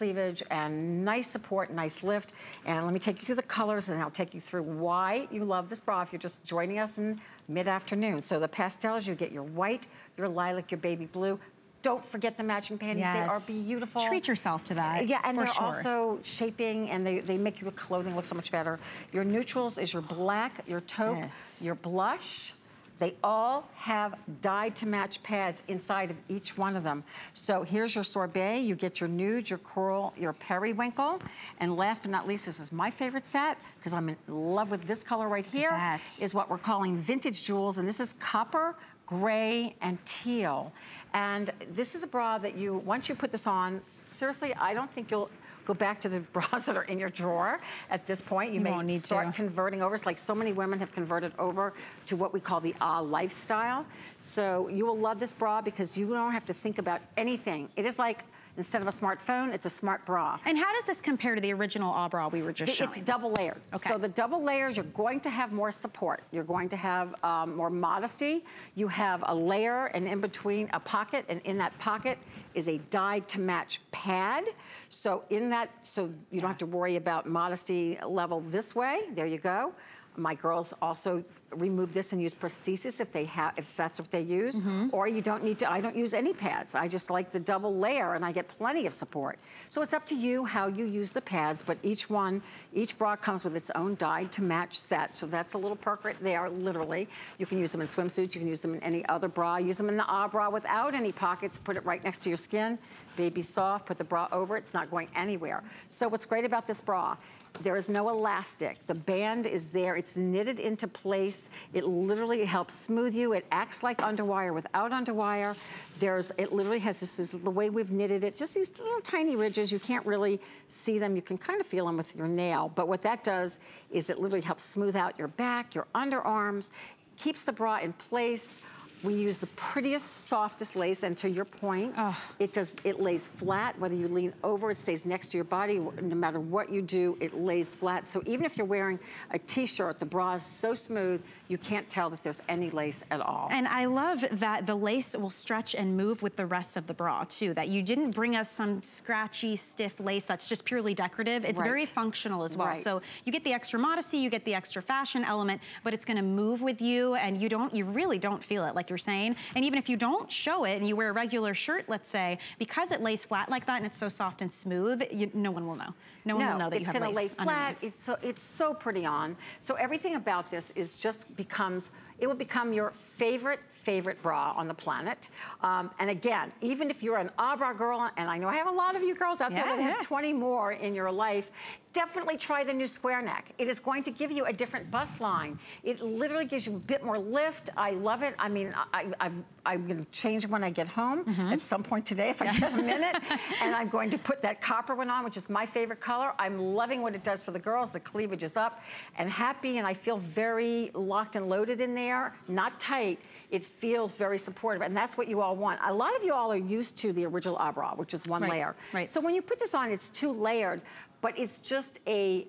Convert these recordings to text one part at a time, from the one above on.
cleavage and nice support, nice lift. And let me take you through the colors and I'll take you through why you love this bra if you're just joining us in mid-afternoon. So the pastels, you get your white, your lilac, your baby blue. Don't forget the matching panties. Yes. They are beautiful. Treat yourself to that. Yeah, and they're sure. also shaping and they, they make your clothing look so much better. Your neutrals is your black, your taupe, yes. your blush, they all have dyed to match pads inside of each one of them. So here's your sorbet. You get your nude, your coral, your periwinkle. And last but not least, this is my favorite set because I'm in love with this color right here. That. Is what we're calling vintage jewels. And this is copper, gray, and teal. And this is a bra that you, once you put this on, seriously, I don't think you'll go back to the bras that are in your drawer at this point. You, you may start to. converting over. It's like so many women have converted over to what we call the ah lifestyle. So you will love this bra because you don't have to think about anything. It is like Instead of a smartphone, it's a smart bra. And how does this compare to the original ah bra we were just showing? It's double layered. Okay. So the double layers, you're going to have more support. You're going to have um, more modesty. You have a layer and in between a pocket, and in that pocket is a dyed to match pad. So in that, so you don't have to worry about modesty level this way. There you go. My girls also remove this and use prosthesis if they have, if that's what they use. Mm -hmm. Or you don't need to, I don't use any pads. I just like the double layer and I get plenty of support. So it's up to you how you use the pads, but each one, each bra comes with its own dyed to match set. So that's a little perk right there, literally. You can use them in swimsuits, you can use them in any other bra. Use them in the ah bra without any pockets, put it right next to your skin. Baby soft, put the bra over it, it's not going anywhere. So what's great about this bra there is no elastic. The band is there. It's knitted into place. It literally helps smooth you. It acts like underwire without underwire. There's, it literally has, this is the way we've knitted it, just these little tiny ridges. You can't really see them. You can kind of feel them with your nail. But what that does is it literally helps smooth out your back, your underarms, keeps the bra in place. We use the prettiest, softest lace, and to your point, oh. it does. It lays flat, whether you lean over, it stays next to your body. No matter what you do, it lays flat. So even if you're wearing a t-shirt, the bra is so smooth, you can't tell that there's any lace at all. And I love that the lace will stretch and move with the rest of the bra too, that you didn't bring us some scratchy, stiff lace that's just purely decorative. It's right. very functional as well. Right. So you get the extra modesty, you get the extra fashion element, but it's gonna move with you and you don't, you really don't feel it like you're saying. And even if you don't show it and you wear a regular shirt, let's say, because it lays flat like that and it's so soft and smooth, you, no one will know. No one no, will know that you have lace it's gonna lay flat. It's so, it's so pretty on. So everything about this is just becomes, it will become your favorite favorite bra on the planet. Um, and again, even if you're an ah bra girl, and I know I have a lot of you girls out yeah, there that yeah. have 20 more in your life, definitely try the new square neck. It is going to give you a different bust line. It literally gives you a bit more lift. I love it. I mean, I, am going to change when I get home mm -hmm. at some point today if I get a minute. and I'm going to put that copper one on, which is my favorite color. I'm loving what it does for the girls. The cleavage is up and happy, and I feel very locked and loaded in there, not tight it feels very supportive, and that's what you all want. A lot of you all are used to the original Abra, which is one right, layer. Right. So when you put this on, it's two layered, but it's just a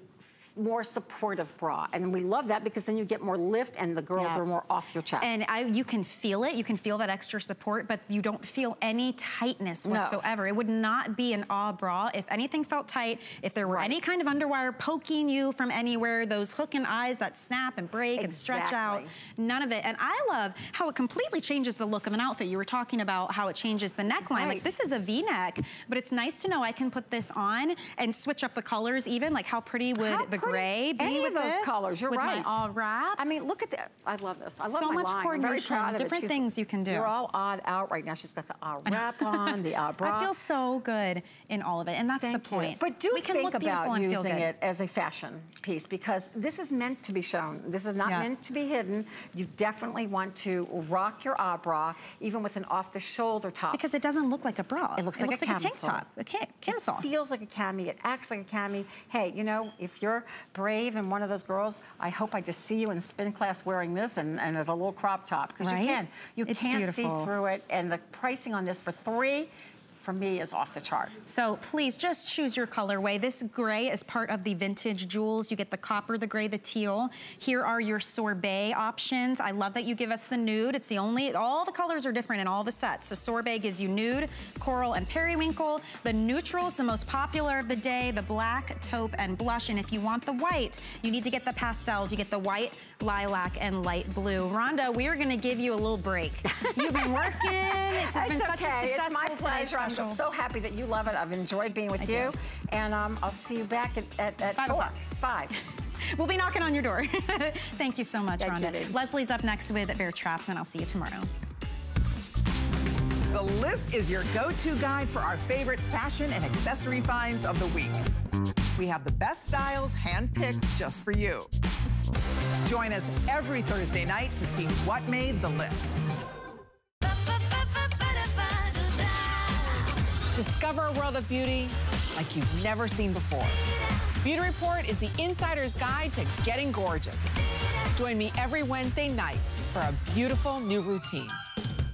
more supportive bra. And we love that because then you get more lift and the girls yeah. are more off your chest. And I, you can feel it. You can feel that extra support, but you don't feel any tightness whatsoever. No. It would not be an ah bra if anything felt tight, if there were right. any kind of underwire poking you from anywhere, those hook and eyes that snap and break exactly. and stretch out, none of it. And I love how it completely changes the look of an outfit. You were talking about how it changes the neckline. Right. Like this is a V-neck, but it's nice to know I can put this on and switch up the colors even. Like how pretty would how the gray be Any with those this, colors, you're with right. my all wrap. I mean, look at that. I love this. I love so much line. coordination, different things you can do. You're all odd out right now. She's got the all wrap on, the all bra. I feel so good in all of it, and that's Thank the point. You. But do we think about using it as a fashion piece because this is meant to be shown. This is not yeah. meant to be hidden. You definitely want to rock your bra, even with an off-the-shoulder top. Because it doesn't look like a bra. It looks it like, looks a, like a tank top, a camisole. It feels like a cami. It acts like a cami. Hey, you know, if you're brave and one of those girls, I hope I just see you in spin class wearing this and, and as a little crop top because right? you can. You it's can't beautiful. see through it. And the pricing on this for three for me, is off the chart. So please just choose your colorway. This gray is part of the vintage jewels. You get the copper, the gray, the teal. Here are your sorbet options. I love that you give us the nude. It's the only, all the colors are different in all the sets. So sorbet gives you nude, coral, and periwinkle. The neutrals, the most popular of the day, the black, taupe, and blush. And if you want the white, you need to get the pastels. You get the white, lilac, and light blue. Rhonda, we are gonna give you a little break. You've been working. It's, it's been okay. such a successful it's my pleasure. I'm so happy that you love it. I've enjoyed being with I you. Do. And um, I'll see you back at, at, at Five o'clock. Five. we'll be knocking on your door. Thank you so much, Thank Rhonda. You, Lesley's up next with Baretraps, and I'll see you tomorrow. The list is your go-to guide for our favorite fashion and accessory finds of the week. We have the best styles hand-picked just for you. Join us every Thursday night to see what made the list. Discover a world of beauty like you've never seen before. Beauty Report is the insider's guide to getting gorgeous. Join me every Wednesday night for a beautiful new routine.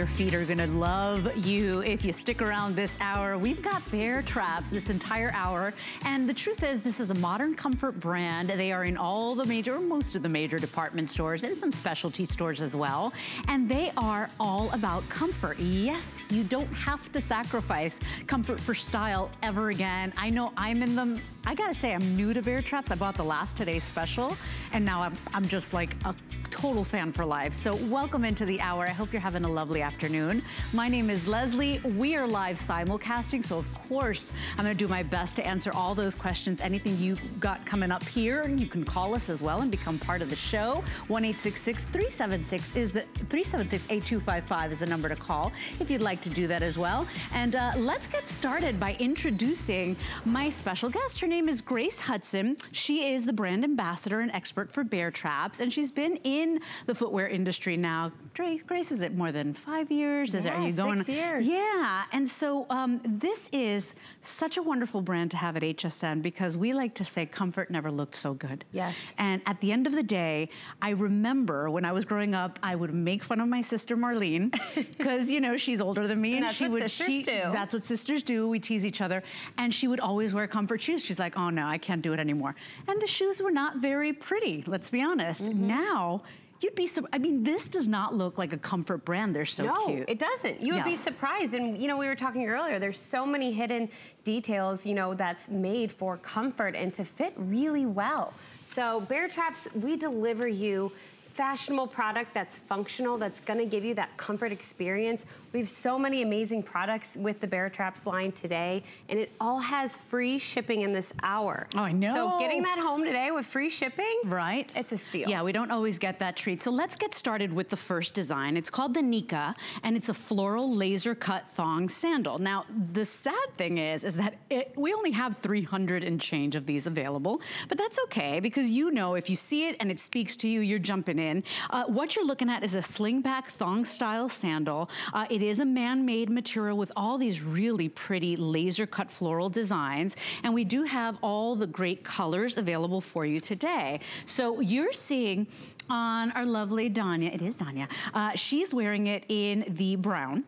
Your feet are gonna love you if you stick around this hour. We've got Baretraps this entire hour. And the truth is, this is a modern comfort brand. They are in all the major, or most of the major department stores and some specialty stores as well. And they are all about comfort. Yes, you don't have to sacrifice comfort for style ever again. I know I'm in them. I gotta say, I'm new to Baretraps. I bought the last today's special, and now I'm, I'm just like a total fan for life. So welcome into the hour. I hope you're having a lovely afternoon. My name is Lesley. We are live simulcasting, so of course, I'm gonna do my best to answer all those questions. Anything you got coming up here, you can call us as well and become part of the show. 1-866-376 is the 376-8255 is the number to call if you'd like to do that as well. And uh, let's get started by introducing my special guest. Her name is Grace Hudson. She is the brand ambassador and expert for Baretraps, and she's been in the footwear industry now. Grace, is it more than five years? Is yeah, are you going? Six years. Yeah, and so um, this is such a wonderful brand to have at HSN because we like to say comfort never looked so good. Yes. And at the end of the day, I remember when I was growing up, I would make fun of my sister Marlene because you know she's older than me, and, and she would. Sisters she, do. That's what sisters do. We tease each other, and she would always wear comfort shoes. She's like, oh no, I can't do it anymore. And the shoes were not very pretty. Let's be honest. Mm -hmm. Now You'd be, so I mean, this does not look like a comfort brand. They're so no, cute. No, it doesn't. You would be surprised. And, you know, we were talking earlier, there's so many hidden details, you know, that's made for comfort and to fit really well. So Baretraps, we deliver you fashionable product that's functional, that's gonna give you that comfort experience. We have so many amazing products with the Baretraps line today, and it all has free shipping in this hour. Oh, I know. So getting that home today with free shipping, right? It's a steal. Yeah, we don't always get that treat. So let's get started with the first design. It's called the Nika, and it's a floral laser cut thong sandal. Now, the sad thing is, is that it, we only have 300 and change of these available, but that's okay because you know if you see it and it speaks to you, you're jumping in. Uh, what you're looking at is a slingback thong style sandal. Uh, it is a man-made material with all these really pretty laser cut floral designs. And we do have all the great colors available for you today. So you're seeing on our lovely Danya, it is Danya, uh, she's wearing it in the brown.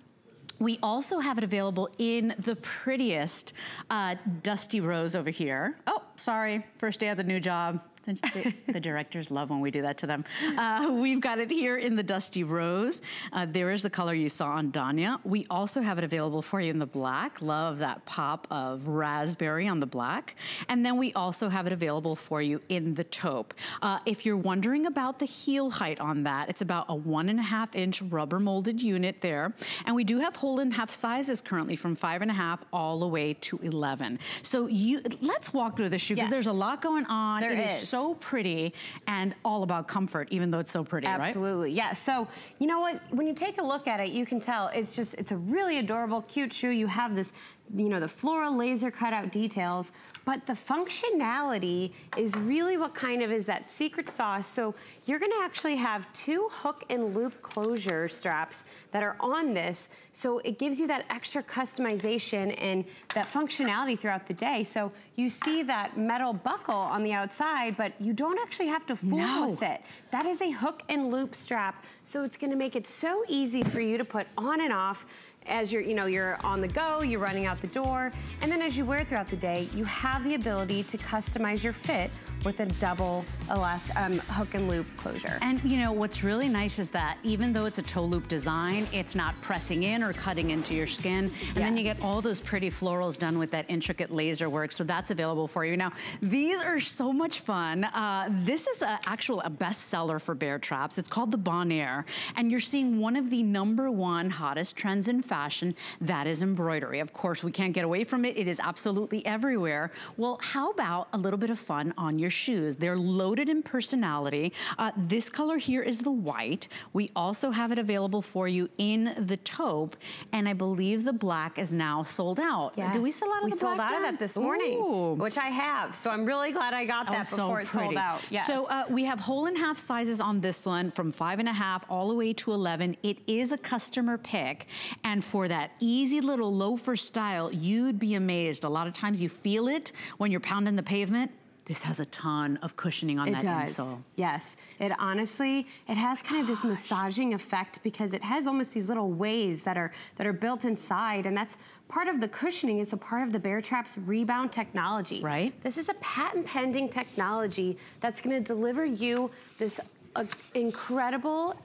We also have it available in the prettiest uh, dusty rose over here. Oh, sorry, first day of the new job The, the, directors love when we do that to them. Uh, we've got it here in the Dusty Rose. Uh, there is the color you saw on Danya. We also have it available for you in the black. Love that pop of raspberry on the black. And then we also have it available for you in the taupe. Uh, if you're wondering about the heel height on that, it's about a one and a half inch rubber molded unit there. And we do have whole and half sizes currently from five and a half all the way to 11. So you let's walk through the shoe because yes. there's a lot going on. There it is. So pretty and all about comfort, even though it's so pretty, Absolutely. right? Absolutely, yeah. So, you know what? When you take a look at it, you can tell it's just, it's a really adorable, cute shoe. You have this, you know, the floral laser cutout details but the functionality is really what kind of is that secret sauce. So you're gonna actually have two hook and loop closure straps that are on this. So it gives you that extra customization and that functionality throughout the day. So you see that metal buckle on the outside, but you don't actually have to fool no. with it. That is a hook and loop strap. So it's gonna make it so easy for you to put on and off as you're, you know, you're on the go, you're running out the door, and then as you wear throughout the day, you have the ability to customize your fit with a double elast um, hook and loop closure. And you know, what's really nice is that even though it's a toe loop design, it's not pressing in or cutting into your skin. And yes. then you get all those pretty florals done with that intricate laser work. So that's available for you. Now, these are so much fun. Uh, this is a, actual a bestseller for Baretraps. It's called the Bonaire. And you're seeing one of the number one hottest trends in fashion, that is embroidery. Of course, we can't get away from it. It is absolutely everywhere. Well, how about a little bit of fun on your shoes? They're loaded in personality. Uh, this color here is the white. We also have it available for you in the taupe, and I believe the black is now sold out. Yes. Do we sell out of we the black? We sold out of that this morning, Ooh. which I have. So I'm really glad I got that oh, before so it sold out. Yes. So uh, we have whole and half sizes on this one from five and a half all the way to 11. It is a customer pick, and for that easy little loafer style, you'd be amazed. A lot of times you feel it when you're pounding the pavement. This has a ton of cushioning on it that does. insole. Yes, it honestly, it has kind of this massaging effect because it has almost these little waves that are that are built inside, and that's part of the cushioning. It's a part of the Baretraps rebound technology. Right. This is a patent pending technology that's going to deliver you this uh, incredible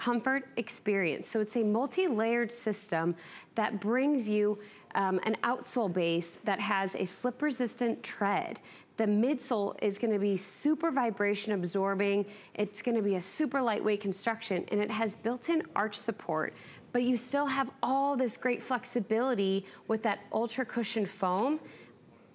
comfort experience. So it's a multi-layered system that brings you um, an outsole base that has a slip-resistant tread. The midsole is gonna be super vibration absorbing. It's gonna be a super lightweight construction and it has built-in arch support but you still have all this great flexibility with that ultra cushioned foam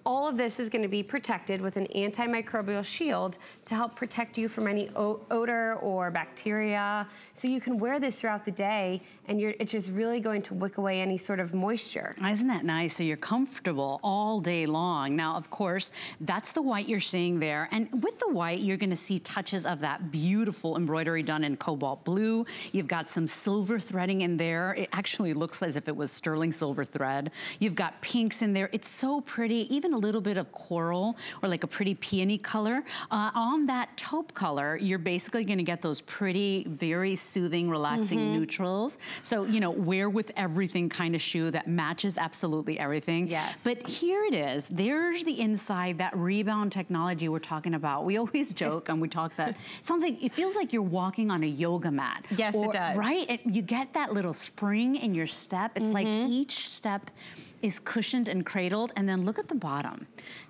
all of this is gonna be protected with an antimicrobial shield to help protect you from any odor or bacteria. So you can wear this throughout the day and it's just really going to wick away any sort of moisture. Isn't that nice? So you're comfortable all day long. Now, of course, that's the white you're seeing there. And with the white, you're gonna see touches of that beautiful embroidery done in cobalt blue. You've got some silver threading in there. It actually looks as if it was sterling silver thread. You've got pinks in there. It's so pretty. Even a little bit of coral or like a pretty peony color. Uh, on that taupe color, you're basically gonna get those pretty, very soothing, relaxing mm -hmm. neutrals. So, you know, wear with everything kind of shoe that matches absolutely everything. Yes. But here it is. There's the inside, that rebound technology we're talking about. We always joke and we talk that, sounds like, it feels like you're walking on a yoga mat. Yes, or, it does. Right? And you get that little spring in your step. It's mm -hmm. like mm-hmm. each step is cushioned and cradled. And then look at the bottom.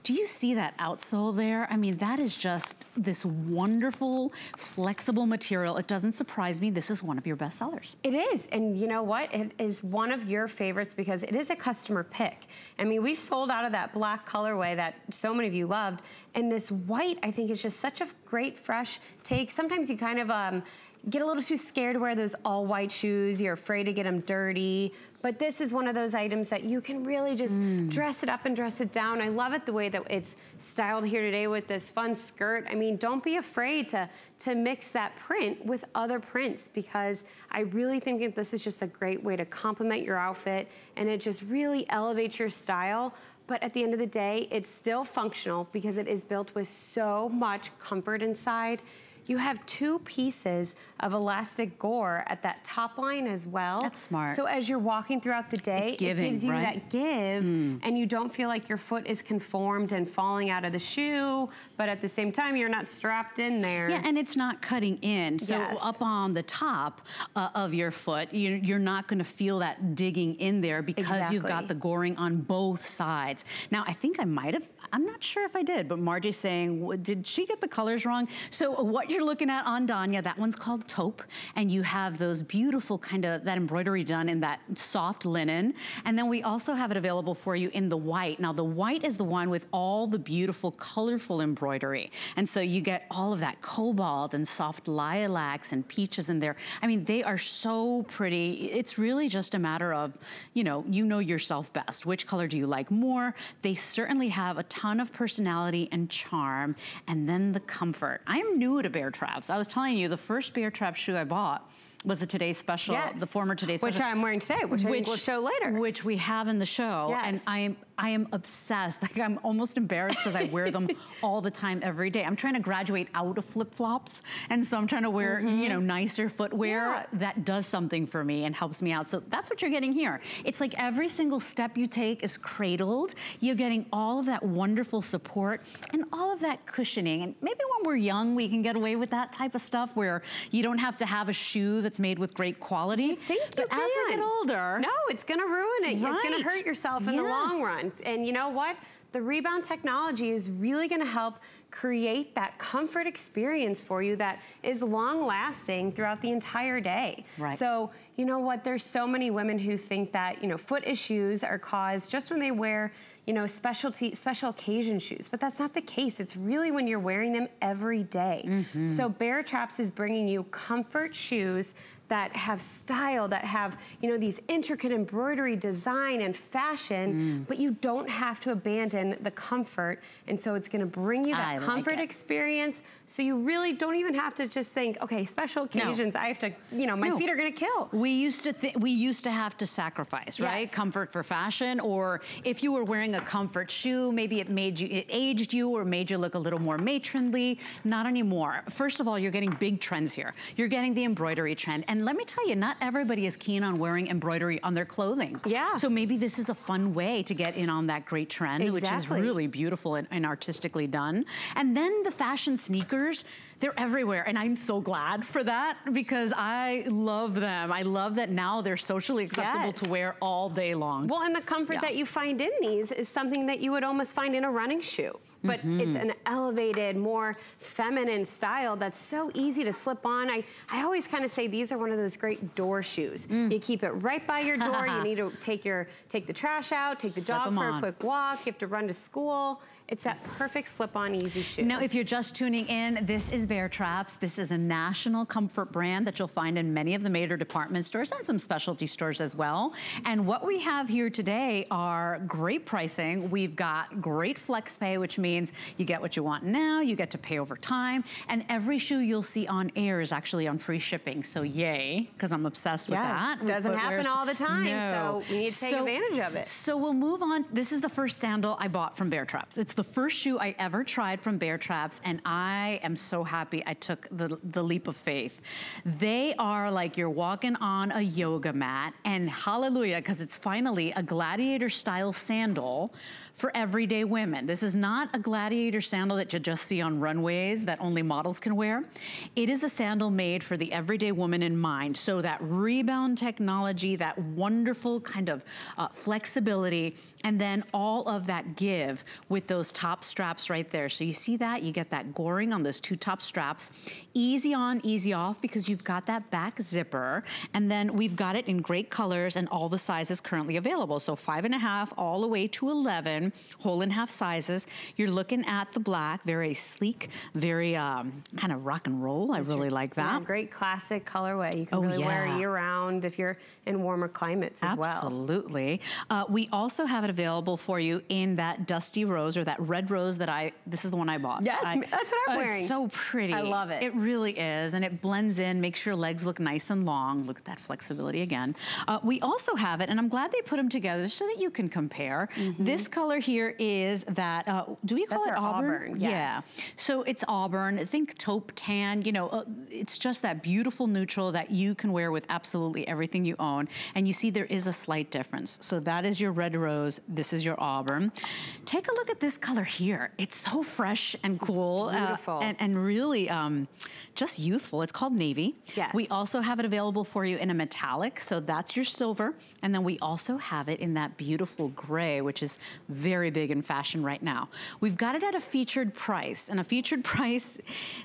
Do you see that outsole there? I mean, that is just this wonderful, flexible material. It doesn't surprise me. This is one of your best sellers. It is. And you know what? It is one of your favorites because it is a customer pick. I mean, we've sold out of that black colorway that so many of you loved. And this white, I think, is just such a great, fresh take. Sometimes you kind of, um, get a little too scared to wear those all white shoes. You're afraid to get them dirty. But this is one of those items that you can really just mm. dress it up and dress it down. I love it the way that it's styled here today with this fun skirt. I mean, don't be afraid to, to mix that print with other prints because I really think that this is just a great way to complement your outfit and it just really elevates your style but at the end of the day, it's still functional because it is built with so much comfort inside you have two pieces of elastic gore at that top line as well. That's smart. So as you're walking throughout the day, giving, it gives you right? that give mm. and you don't feel like your foot is conformed and falling out of the shoe, but at the same time, you're not strapped in there. Yeah, and it's not cutting in. So yes. up on the top uh, of your foot, you're, you're not gonna feel that digging in there because exactly. you've got the goring on both sides. Now, I think I might have, I'm not sure if I did, but Margie's saying, did she get the colors wrong? So uh, what you're looking at on Danya, that one's called taupe, and you have those beautiful kind of, that embroidery done in that soft linen. And then we also have it available for you in the white. Now the white is the one with all the beautiful, colorful embroidery. And so you get all of that cobalt and soft lilacs and peaches in there. I mean, they are so pretty. It's really just a matter of, you know, you know yourself best. Which color do you like more? They certainly have a ton of personality and charm. And then the comfort. I am new to Baretraps. I was telling you, the first Baretrap shoe I bought was the Today's Special, yes. the former Today's Special. Which I'm wearing today, which, which we'll show later. Which we have in the show. Yes. And I am I am obsessed. Like I'm almost embarrassed because I wear them all the time every day. I'm trying to graduate out of flip-flops. And so I'm trying to wear, mm -hmm. you know, nicer footwear yeah. that does something for me and helps me out. So that's what you're getting here. It's like every single step you take is cradled. You're getting all of that wonderful support and all of that cushioning. And maybe when we're young, we can get away with that type of stuff where you don't have to have a shoe that's made with great quality. but as we get older. No, it's gonna ruin it. Right. It's gonna hurt yourself in yes. the long run. And you know what? The rebound technology is really gonna help create that comfort experience for you that is long lasting throughout the entire day. Right. So, you know what? There's so many women who think that, you know, foot issues are caused just when they wear you know, specialty, special occasion shoes, but that's not the case. It's really when you're wearing them every day. Mm -hmm. So Baretraps is bringing you comfort shoes that have style, that have, you know, these intricate embroidery design and fashion, mm. but you don't have to abandon the comfort. And so it's gonna bring you that I comfort like experience. So you really don't even have to just think, okay, special occasions, no. I have to, you know, my no. feet are gonna kill. We used to think, we used to have to sacrifice, right? Yes. Comfort for fashion, or if you were wearing a comfort shoe, maybe it made you, it aged you or made you look a little more matronly. Not anymore. First of all, you're getting big trends here. You're getting the embroidery trend. And and let me tell you, not everybody is keen on wearing embroidery on their clothing. Yeah. So maybe this is a fun way to get in on that great trend, exactly. which is really beautiful and, and artistically done. And then the fashion sneakers, they're everywhere. And I'm so glad for that because I love them. I love that now they're socially acceptable yes. to wear all day long. Well, and the comfort yeah. that you find in these is something that you would almost find in a running shoe but mm -hmm. it's an elevated, more feminine style that's so easy to slip on. I, I always kind of say these are one of those great door shoes. Mm. You keep it right by your door. you need to take your take the trash out, take the slip dog for on. a quick walk. You have to run to school. It's that perfect slip-on easy shoe. Now, if you're just tuning in, this is Baretraps. This is a national comfort brand that you'll find in many of the major department stores and some specialty stores as well. And what we have here today are great pricing. We've got great flex pay, which means you get what you want now, you get to pay over time, and every shoe you'll see on air is actually on free shipping. So yay, because I'm obsessed yes, with that. doesn't happen all the time, no. so we need to take so, advantage of it. So we'll move on. This is the first sandal I bought from Baretraps. It's the first shoe I ever tried from Baretraps, and I am so happy I took the, the leap of faith. They are like you're walking on a yoga mat, and hallelujah, because it's finally a gladiator style sandal for everyday women. This is not a gladiator sandal that you just see on runways that only models can wear. It is a sandal made for the everyday woman in mind. So that rebound technology, that wonderful kind of uh, flexibility, and then all of that give with those top straps right there. So you see that, you get that goring on those two top straps. Easy on, easy off, because you've got that back zipper. And then we've got it in great colors and all the sizes currently available. So five and a half all the way to 11 whole and half sizes. You're looking at the black, very sleek, very um, kind of rock and roll. I really like that. Yeah, great classic colorway. You can oh, really yeah. wear year round if you're in warmer climates as Absolutely. well. Absolutely. Uh, we also have it available for you in that dusty rose or that red rose that I, this is the one I bought. Yes, I, that's what I'm uh, wearing. It's so pretty. I love it. It really is. And it blends in, makes your legs look nice and long. Look at that flexibility again. Uh, we also have it, and I'm glad they put them together so that you can compare. Mm -hmm. This color color here is that, uh, do we call That's it auburn? auburn yes. Yeah. So it's auburn. I think taupe tan. You know, uh, it's just that beautiful neutral that you can wear with absolutely everything you own. And you see there is a slight difference. So that is your red rose. This is your auburn. Take a look at this color here. It's so fresh and cool. Uh, beautiful. Uh, and, and, really um, just youthful. It's called navy. Yes. We also have it available for you in a metallic. So that's your silver. And then we also have it in that beautiful gray, which is very big in fashion right now. We've got it at a featured price. And a featured price,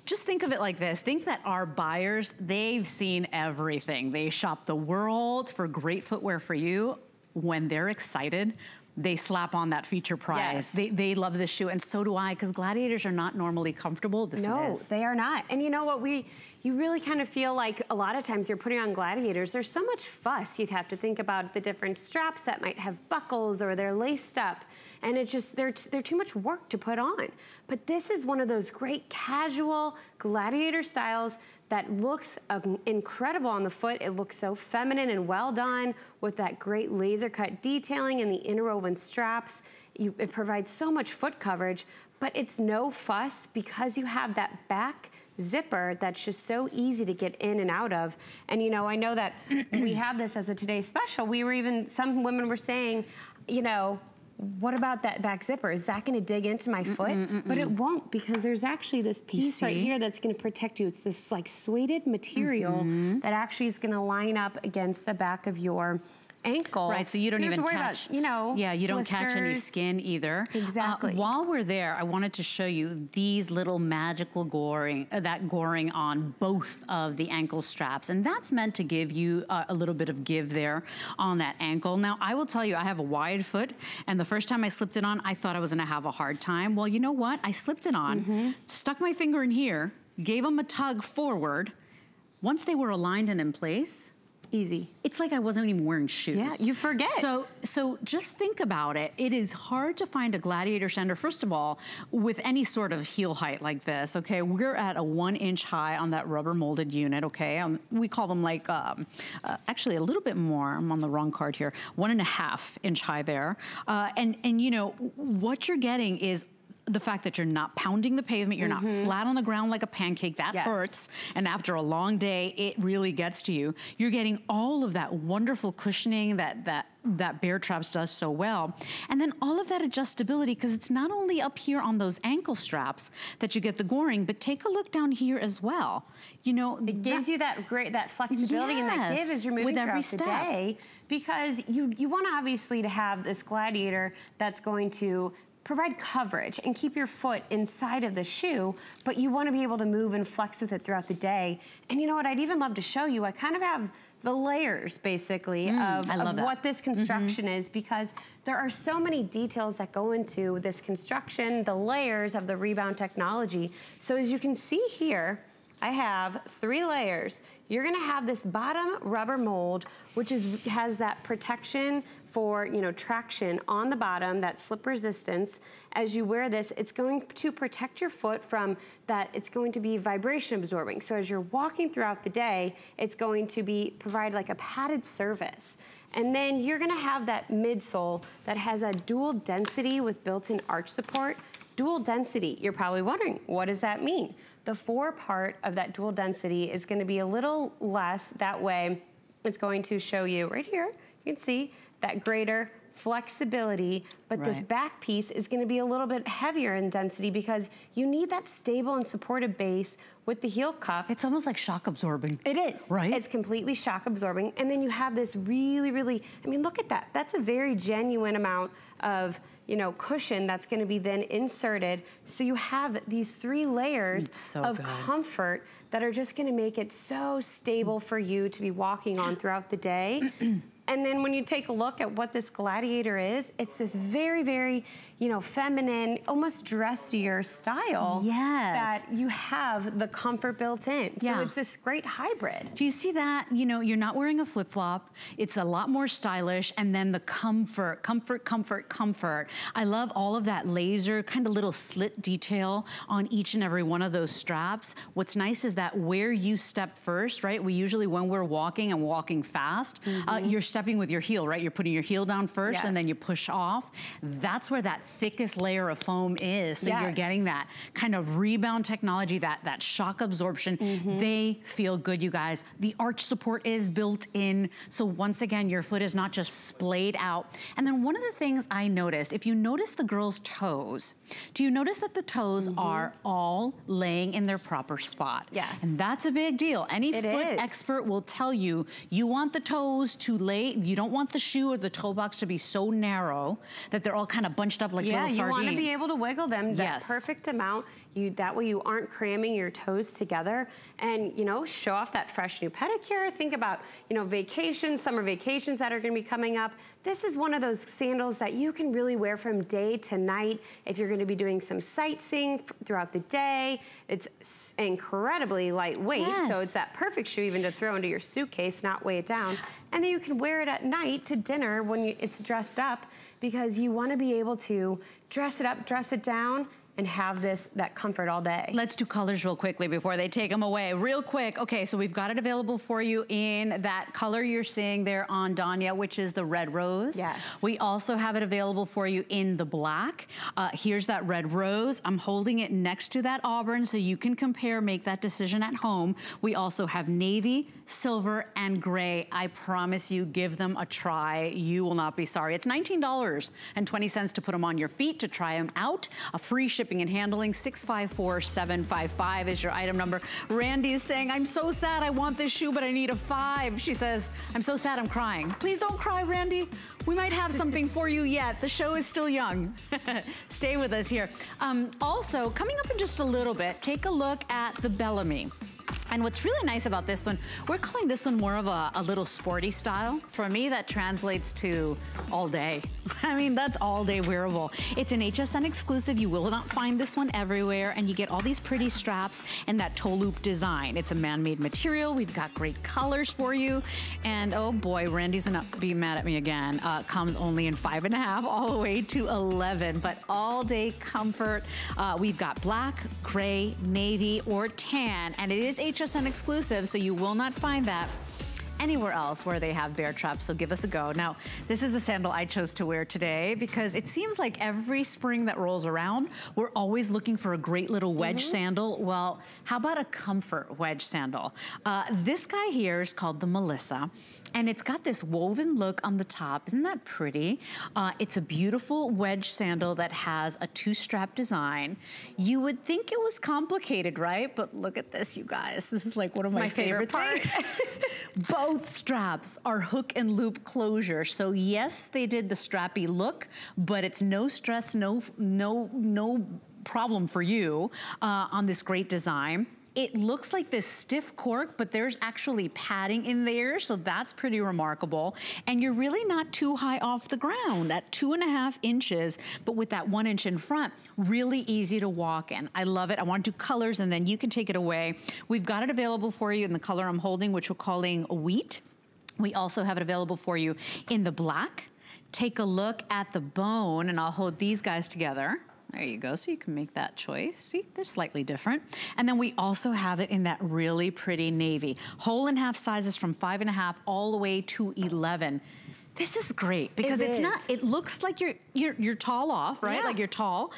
just think of it like this. Think that our buyers, they've seen everything. They shop the world for great footwear for you. When they're excited, they slap on that feature prize. Yes. They, they love this shoe, and so do I, because gladiators are not normally comfortable. This no, one is. they are not. And you know what? We you really kind of feel like a lot of times you're putting on gladiators, there's so much fuss. You'd have to think about the different straps that might have buckles or they're laced up. And it's just, they're, they're too much work to put on. But this is one of those great casual gladiator styles that looks um, incredible on the foot. It looks so feminine and well done with that great laser cut detailing and the interwoven straps. You, it provides so much foot coverage, but it's no fuss because you have that back zipper that's just so easy to get in and out of. And you know, I know that we have this as a today special. We were even, some women were saying, you know, what about that back zipper? Is that gonna dig into my foot? Mm -mm, mm but it won't because there's actually this piece right here that's gonna protect you. It's this like suede material -hmm. that actually is gonna line up against the back of your ankle. Right, so you don't so you even catch, about, you know, yeah, you don't catch any skin either. Exactly. Uh, while we're there, I wanted to show you these little magical goring, uh, that goring on both of the ankle straps, and that's meant to give you uh, a little bit of give there on that ankle. Now, I will tell you, I have a wide foot, and the first time I slipped it on, I thought I was gonna have a hard time. Well, you know what? I slipped it on, mm -hmm. stuck my finger in here, gave them a tug forward. Once they were aligned and in place, easy. It's like I wasn't even wearing shoes. Yeah, you forget. So, so just think about it. It is hard to find a gladiator sender, first of all, with any sort of heel height like this, okay? We're at a one inch high on that rubber molded unit, okay? Um, we call them like, um, uh, actually a little bit more, I'm on the wrong card here, one and a half inch high there. Uh, and, and you know, what you're getting is the fact that you're not pounding the pavement, you're mm -hmm. not mm-hmm. flat on the ground like a pancake, that yes. hurts. And after a long day, it really gets to you. You're getting all of that wonderful cushioning that, that that Baretraps does so well. And then all of that adjustability, because it's not only up here on those ankle straps that you get the goring, but take a look down here as well. You know, it gives you that great, that flexibility yes, and that give as you're moving with every step. the day because you, you want to obviously to have this gladiator that's going to provide coverage and keep your foot inside of the shoe, but you wanna be able to move and flex with it throughout the day. And you know what, I'd even love to show you, I kind of have the layers basically mm, of, of what this mm-hmm. construction mm -hmm. is because there are so many details that go into this construction, the layers of the rebound technology. So as you can see here, I have three layers. You're gonna have this bottom rubber mold, which is has that protection for you know traction on the bottom, that slip resistance. As you wear this, it's going to protect your foot from that, it's going to be vibration absorbing. So as you're walking throughout the day, it's going to be provide like a padded surface. And then you're gonna have that midsole that has a dual density with built-in arch support. Dual density, you're probably wondering, what does that mean? The fore part of that dual density is gonna be a little less, that way it's going to show you right here, you can see that greater flexibility, but right. this back piece is gonna be a little bit heavier in density because you need that stable and supportive base with the heel cup. It's almost like shock absorbing. It is. Right? It's completely shock absorbing. And then you have this really, really, I mean, look at that. That's a very genuine amount of, you know, cushion that's gonna be then inserted. So you have these three layers so of good. comfort that are just gonna make it so stable for you to be walking on throughout the day. And then when you take a look at what this gladiator is, it's this very, very, you know, feminine, almost dressier style. Yes. That you have the comfort built in. Yeah. So it's this great hybrid. Do you see that? You know, you're not wearing a flip-flop. It's a lot more stylish. And then the comfort, comfort, comfort, comfort. I love all of that laser kind of little slit detail on each and every one of those straps. What's nice is that where you step first, right? We usually, when we're walking and walking fast, mm -hmm. uh, mm-hmm. you're stepping stepping with your heel, right? You're putting your heel down first yes. and then you push off. That's where that thickest layer of foam is. So yes. you're getting that kind of rebound technology, that, that shock absorption. Mm -hmm. They feel good, you guys. The arch support is built in. So once again, your foot is not just splayed out. And then one of the things I noticed, if you notice the girl's toes, do you notice that the toes mm -hmm. are all laying in their proper spot? Yes. And that's a big deal. Any it foot is. expert will tell you, you want the toes to lay, you don't want the shoe or the toe box to be so narrow that they're all kind of bunched up like yeah, little sardines. Yeah, you want to be able to wiggle them that yes. perfect amount. You, that way you aren't cramming your toes together and, you know, show off that fresh new pedicure. Think about, you know, vacations, summer vacations that are gonna be coming up. This is one of those sandals that you can really wear from day to night if you're gonna be doing some sightseeing throughout the day. It's incredibly lightweight, yes. so it's that perfect shoe even to throw into your suitcase, not weigh it down. And then you can wear it at night to dinner when you, it's dressed up because you wanna be able to dress it up, dress it down, and have this, that comfort all day. Let's do colors real quickly before they take them away. Real quick, okay, so we've got it available for you in that color you're seeing there on Danya, which is the red rose. Yes. We also have it available for you in the black. Uh, here's that red rose. I'm holding it next to that auburn so you can compare, make that decision at home. We also have navy, silver, and gray. I promise you, give them a try. You will not be sorry. It's $19.20 to put them on your feet, to try them out. A free shipping and handling. 654755 is your item number. Randy is saying, I'm so sad I want this shoe, but I need a five. She says, I'm so sad I'm crying. Please don't cry, Randy. We might have something for you yet. The show is still young. Stay with us here. Um, also, coming up in just a little bit, take a look at the Bellamy. And what's really nice about this one, we're calling this one more of a, a, little sporty style. For me, that translates to all day. I mean, that's all day wearable. It's an HSN exclusive. You will not find this one everywhere. And you get all these pretty straps and that toe loop design. It's a man-made material. We've got great colors for you. And oh boy, Randy's gonna be mad at me again. Uh, comes only in five and a half all the way to 11, but all day comfort. Uh, we've got black, gray, navy, or tan. And it is HSN HSN exclusive, so you will not find that anywhere else where they have Baretraps, so give us a go. Now, this is the sandal I chose to wear today because it seems like every spring that rolls around, we're always looking for a great little wedge mm -hmm. sandal. Well, how about a comfort wedge sandal? Uh, this guy here is called the Melissa, and it's got this woven look on the top. Isn't that pretty? Uh, it's a beautiful wedge sandal that has a two-strap design. You would think it was complicated, right? But look at this, you guys. This is like one of my, my, favorite, favorite part. Both both straps are hook and loop closure. So yes, they did the strappy look, but it's no stress, no, no, no problem for you uh, on this great design. It looks like this stiff cork, but there's actually padding in there, so that's pretty remarkable. And you're really not too high off the ground at two and a half inches, but with that one inch in front, really easy to walk in. I love it. I want to do colors and then you can take it away. We've got it available for you in the color I'm holding, which we're calling wheat. We also have it available for you in the black. Take a look at the bone, and I'll hold these guys together. There you go, so you can make that choice. See, they're slightly different. And then we also have it in that really pretty navy. Whole and half sizes from five and a half all the way to 11. This is great because it it's is. not, it looks like you're, you're, you're tall off, right? Yeah. Like you're tall,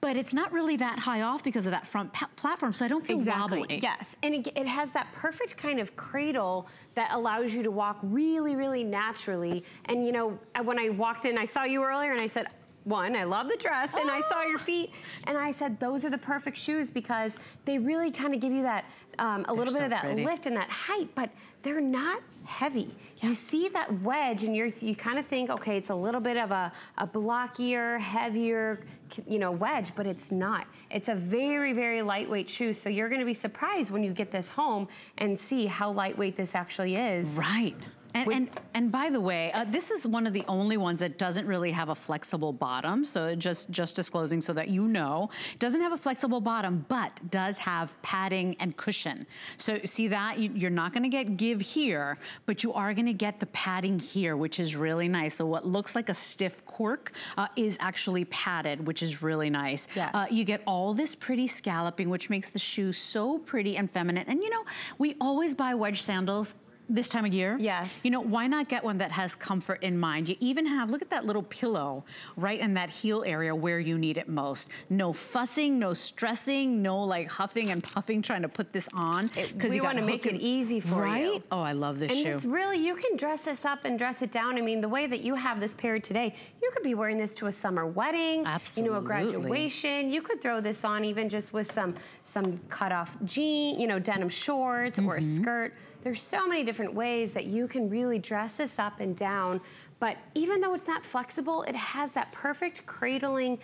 but it's not really that high off because of that front platform, so I don't feel exactly. wobbly. Yes, and it, it has that perfect kind of cradle that allows you to walk really, really naturally. And you know, when I walked in, I saw you earlier and I said, one, I love the dress, and I saw your feet, and I said, those are the perfect shoes because they really kind of give you that, um, a little bit so of that pretty. lift and that height, but they're not heavy. Yeah. You see that wedge and you're, you kind of think, okay, it's a little bit of a, a blockier, heavier, you know, wedge, but it's not. It's a very, very lightweight shoe. So you're gonna be surprised when you get this home and see how lightweight this actually is. Right. And, and, and, by the way, uh, this is one of the only ones that doesn't really have a flexible bottom. So just, just disclosing so that you know. Doesn't have a flexible bottom, but does have padding and cushion. So see that? You, you're not gonna get give here, but you are gonna get the padding here, which is really nice. So what looks like a stiff cork uh, is actually padded, which is really nice. Yes. Uh, you get all this pretty scalloping, which makes the shoe so pretty and feminine. And you know, we always buy wedge sandals this time of year. Yes. You know, why not get one that has comfort in mind? You even have, look at that little pillow right in that heel area where you need it most. No fussing, no stressing, no like huffing and puffing trying to put this on. Because we want to make it easy for right? you. Right? Oh, I love this and shoe. And it's really, you can dress this up and dress it down. I mean, the way that you have this paired today, you could be wearing this to a summer wedding. Absolutely. You know, a graduation. You could throw this on even just with some, some cut off jean, you know, denim shorts mm -hmm. or a mm-hmm. skirt. There's so many different ways that you can really dress this up and down. But even though it's not flexible, it has that perfect cradling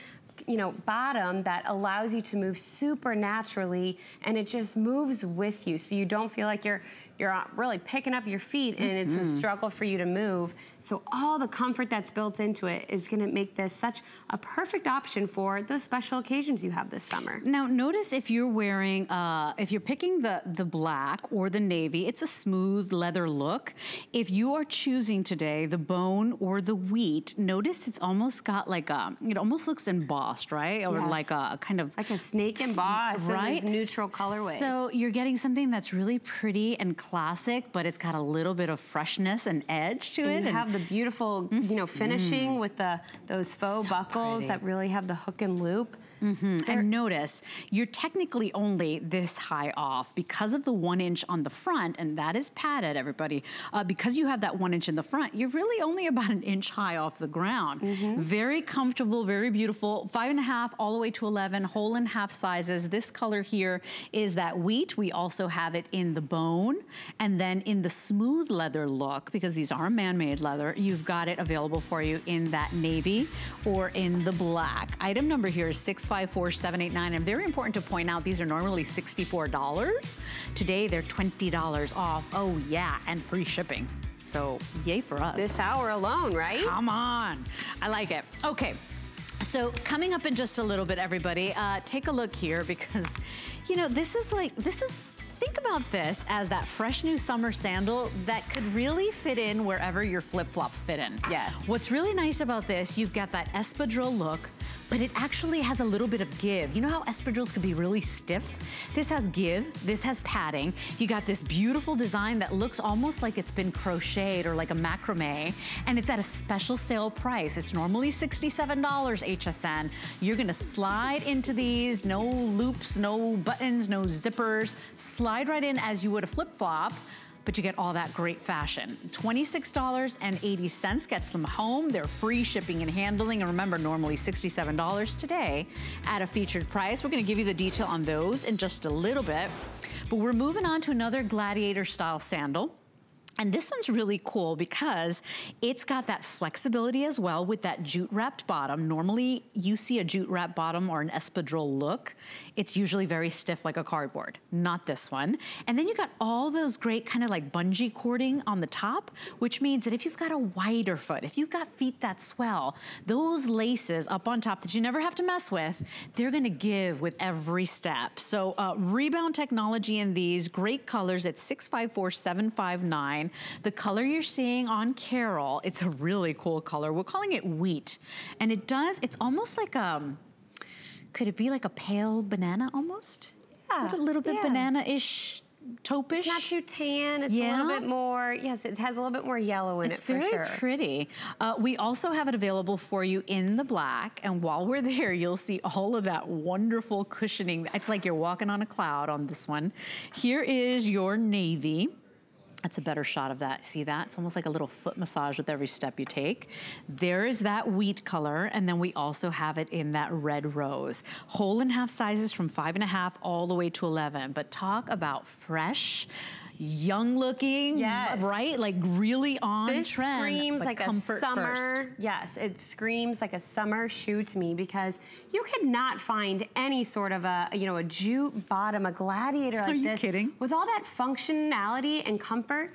you know, bottom that allows you to move super naturally and it just moves with you. So you don't feel like you're you're really picking up your feet and mm -hmm. it's a mm-hmm. struggle for you to move. So all the comfort that's built into it is gonna make this such a perfect option for those special occasions you have this summer. Now notice if you're wearing, uh, if you're picking the, the black or the navy, it's a smooth leather look. If you are choosing today the bone or the wheat, notice it's almost got like a, it almost looks embossed, right? Or yes. like a kind of- Like a snake embossed right? in neutral colorways. So you're getting something that's really pretty and classic, but it's got a little bit of freshness and edge to and it. You and have the beautiful, you know, finishing mm. with the those faux so buckles pretty. that really have the hook and loop. Mm -hmm. And notice, you're technically only this high off because of the one inch on the front, and that is padded, everybody. Uh, because you have that one inch in the front, you're really only about an inch high off the ground. Mm -hmm. Very comfortable, very beautiful. Five and a half all the way to 11, whole and half sizes. This color here is that wheat. We also have it in the bone, and then in the smooth leather look, because these are man-made leather, you've got it available for you in that navy or in the black. Item number here is 6 654-789. And very important to point out, these are normally $64. Today, they're $20 off. Oh, yeah, and free shipping. So, yay for us. This hour alone, right? Come on. I like it. Okay. So coming up in just a little bit, everybody, uh, take a look here because, you know, this is like, this is think about this as that fresh new summer sandal that could really fit in wherever your flip-flops fit in. Yes. What's really nice about this, you've got that espadrille look, but it actually has a little bit of give. You know how espadrilles can be really stiff? This has give, this has padding. You got this beautiful design that looks almost like it's been crocheted or like a macrame, and it's at a special sale price. It's normally $67 HSN. You're gonna slide into these, no loops, no buttons, no zippers, slide right in as you would a flip-flop but you get all that great fashion. $26.80 gets them home. They're free shipping and handling. And remember, normally $67 today at a featured price. We're gonna give you the detail on those in just a little bit. But we're moving on to another gladiator style sandal. And this one's really cool because it's got that flexibility as well with that jute wrapped bottom. Normally you see a jute wrapped bottom or an espadrille look. It's usually very stiff like a cardboard, not this one. And then you got all those great kind of like bungee cording on the top, which means that if you've got a wider foot, if you've got feet that swell, those laces up on top that you never have to mess with, they're gonna give with every step. So uh, rebound technology in these, great colors at 654759. The color you're seeing on Carol, it's a really cool color. We're calling it wheat. And it does, it's almost like, um, could it be like a pale banana almost? Yeah. A little bit yeah. banana-ish taupish. It's not too tan. It's yeah. a little bit more, yes, it has a little bit more yellow in it's it for sure. It's very pretty. Uh, we also have it available for you in the black. And while we're there, you'll see all of that wonderful cushioning. It's like you're walking on a cloud on this one. Here is your navy. That's a better shot of that. See that? It's almost like a little foot massage with every step you take. There is that wheat color, and then we also have it in that red rose. Whole and half sizes from five and a half all the way to 11. But talk about fresh, young looking, yes. right? Like really on this trend. screams like a summer, first. yes, it screams like a summer shoe to me because you could not find any sort of a, you know, a jute bottom, a gladiator Are like you this. kidding? With all that functionality and comfort,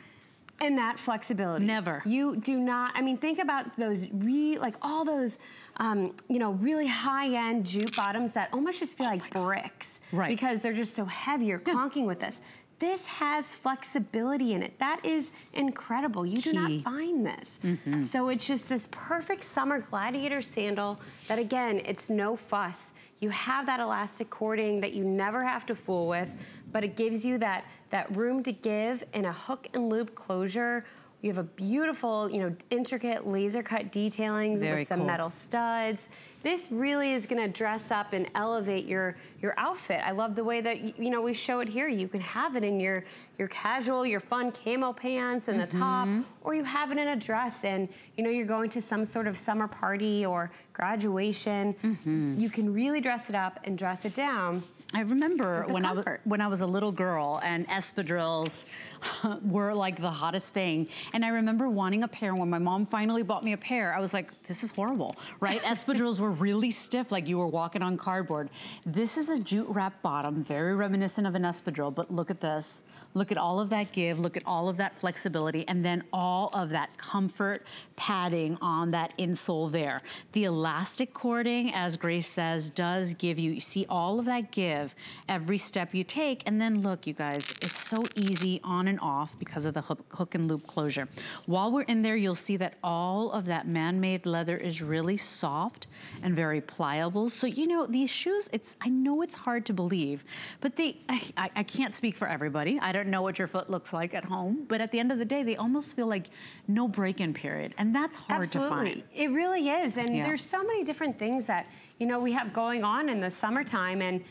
and that flexibility. Never. You do not, I mean, think about those, re, like all those, um, you know, really high-end jute bottoms that almost just feel oh like bricks. Right. Because they're just so heavy, you're yeah. conking with this. This has flexibility in it. That is incredible. You Key. do not find this. Mm -hmm. So it's just this perfect summer gladiator sandal that again, it's no fuss. You have that elastic cording that you never have to fool with, but it gives you that that room to give in a hook and loop closure you have a beautiful, you know, intricate laser cut detailing with some cool. metal studs. This really is gonna dress up and elevate your, your outfit. I love the way that, you know, we show it here. You can have it in your, your casual, your fun camo pants and mm -hmm. the top, mm-hmm. or you have it in a dress and, you know, you're going to some sort of summer party or graduation. Mm -hmm. You can really dress it up and dress it down. I remember when I, was, when I was a little girl and espadrilles were like the hottest thing. And I remember wanting a pair. When my mom finally bought me a pair, I was like, this is horrible, right? espadrilles were really stiff, like you were walking on cardboard. This is a jute wrap bottom, very reminiscent of an espadrille, but look at this. Look at all of that give, look at all of that flexibility, and then all of that comfort padding on that insole there. The elastic cording, as Grace says, does give you, you see all of that give every step you take, and then look, you guys, it's so easy on and off because of the hook and loop closure. While we're in there, you'll see that all of that man-made leather is really soft and very pliable. So, you know, these shoes, it's I know it's hard to believe, but they, I, I can't speak for everybody. I don't know what your foot looks like at home, but at the end of the day, they almost feel like no break-in period. And that's hard Absolutely. to find. It really is. And yeah. there's so many different things that, you know, we have going on in the summertime and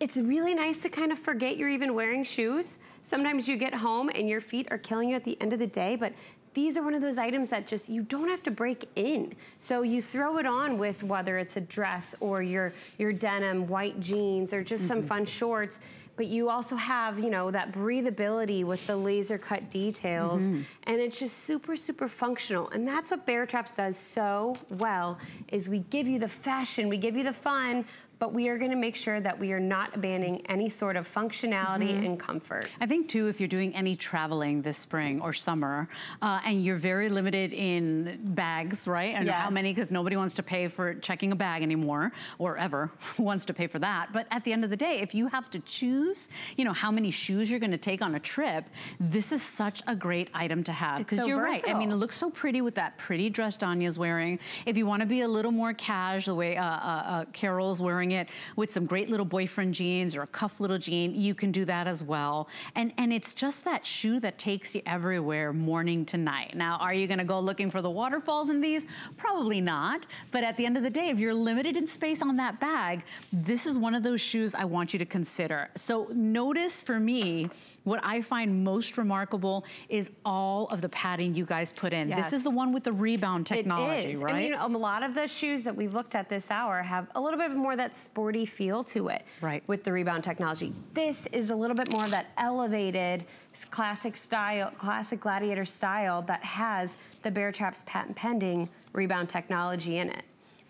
it's really nice to kind of forget you're even wearing shoes. Sometimes you get home and your feet are killing you at the end of the day, but these are one of those items that just you don't have to break in. So you throw it on with whether it's a dress or your your denim, white jeans, or just mm -hmm. some mm-hmm. fun shorts but you also have, you know, that breathability with the laser cut details. Mm -hmm. And it's just super, super functional. And that's what Baretraps does so well, is we give you the fashion, we give you the fun, but we are gonna make sure that we are not abandoning any sort of functionality mm -hmm. and comfort. I think too, if you're doing any traveling this spring or summer, uh, and you're very limited in bags, right? And yes. how many, because nobody wants to pay for checking a bag anymore, or ever wants to pay for that. But at the end of the day, if you have to choose, you know, how many shoes you're gonna take on a trip, this is such a great item to have. Because so you're versatile. right, I mean, it looks so pretty with that pretty dress Danya's wearing. If you wanna be a little more cash, the way uh, uh, uh Carol's wearing wearing it with some great little boyfriend jeans or a cuff little jean, you can do that as well. And, and it's just that shoe that takes you everywhere morning to night. Now, are you gonna go looking for the waterfalls in these? Probably not. But at the end of the day, if you're limited in space on that bag, this is one of those shoes I want you to consider. So notice for me, what I find most remarkable is all of the padding you guys put in. Yes. This is the one with the rebound technology, right? You know, a lot of the shoes that we've looked at this hour have a little bit more that sporty feel to it right. with the rebound technology. This is a little bit more of that elevated classic style, classic gladiator style that has the Baretraps patent pending rebound technology in it.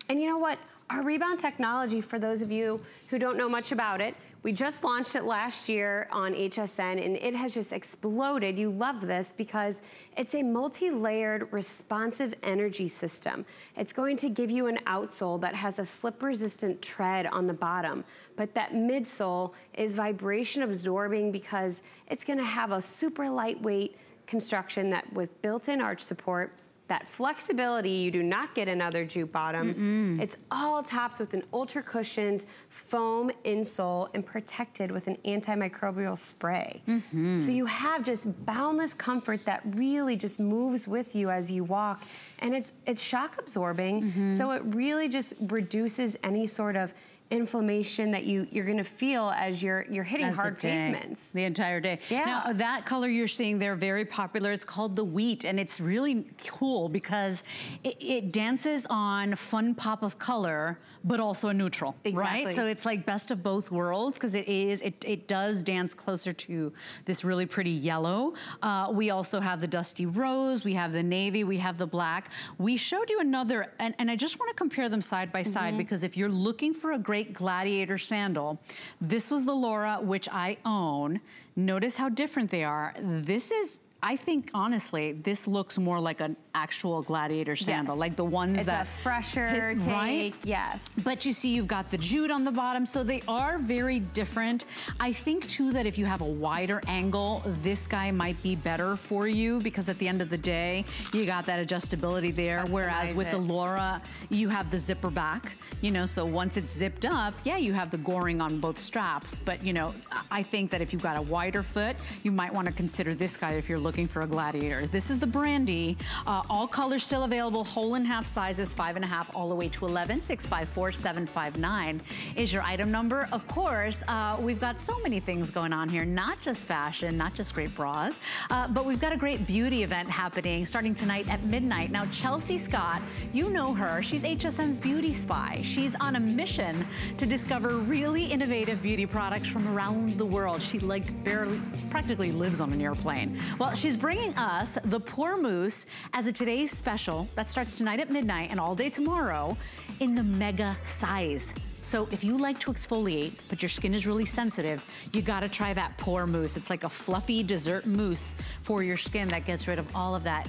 And you know what? Our rebound technology, for those of you who don't know much about it, we just launched it last year on HSN and it has just exploded. You love this because it's a multi-layered responsive energy system. It's going to give you an outsole that has a slip-resistant tread on the bottom, but that midsole is vibration absorbing because it's gonna have a super lightweight construction that with built-in arch support that flexibility you do not get in other jute bottoms. Mm -mm. It's all topped with an ultra cushioned foam insole and protected with an antimicrobial spray. Mm -hmm. So you have just boundless comfort that really just moves with you as you walk. And it's, it's shock absorbing. -hmm. So it really just reduces any sort of inflammation that you, you're gonna feel as you're, you're hitting as hard the pavements. The entire day. Yeah. Now that color you're seeing there, very popular, it's called the wheat and it's really cool because it, it dances on fun pop of color, but also a neutral, exactly. right? So it's like best of both worlds because it is, it, it does dance closer to this really pretty yellow. Uh, we also have the dusty rose, we have the navy, we have the black. We showed you another, and, and I just wanna compare them side by side mm -hmm. because if you're looking for a great great gladiator sandal. This was the Laura, which I own. Notice how different they are. This is I think honestly, this looks more like an actual gladiator sandal, yes. like the ones it's that- It's a fresher hit, take, right? yes. But you see you've got the jute on the bottom, so they are very different. I think too that if you have a wider angle, this guy might be better for you because at the end of the day, you got that adjustability there, Customize whereas with it. the Laura, you have the zipper back, you know, so once it's zipped up, yeah, you have the goring on both straps, but you know, I think that if you've got a wider foot, you might wanna consider this guy if you're looking looking for a gladiator. This is the Brandy. Uh, all colors still available, whole and half sizes, five and a half all the way to 11, 654 759 is your item number. Of course, uh, we've got so many things going on here, not just fashion, not just great bras, uh, but we've got a great beauty event happening starting tonight at midnight. Now, Chelsea Scott, you know her. She's HSN's beauty spy. She's on a mission to discover really innovative beauty products from around the world. She like barely, practically lives on an airplane. Well, she's bringing us the Pore Mousse as a today's special that starts tonight at midnight and all day tomorrow in the mega size. So if you like to exfoliate, but your skin is really sensitive, you gotta try that Pore Mousse. It's like a fluffy dessert mousse for your skin that gets rid of all of that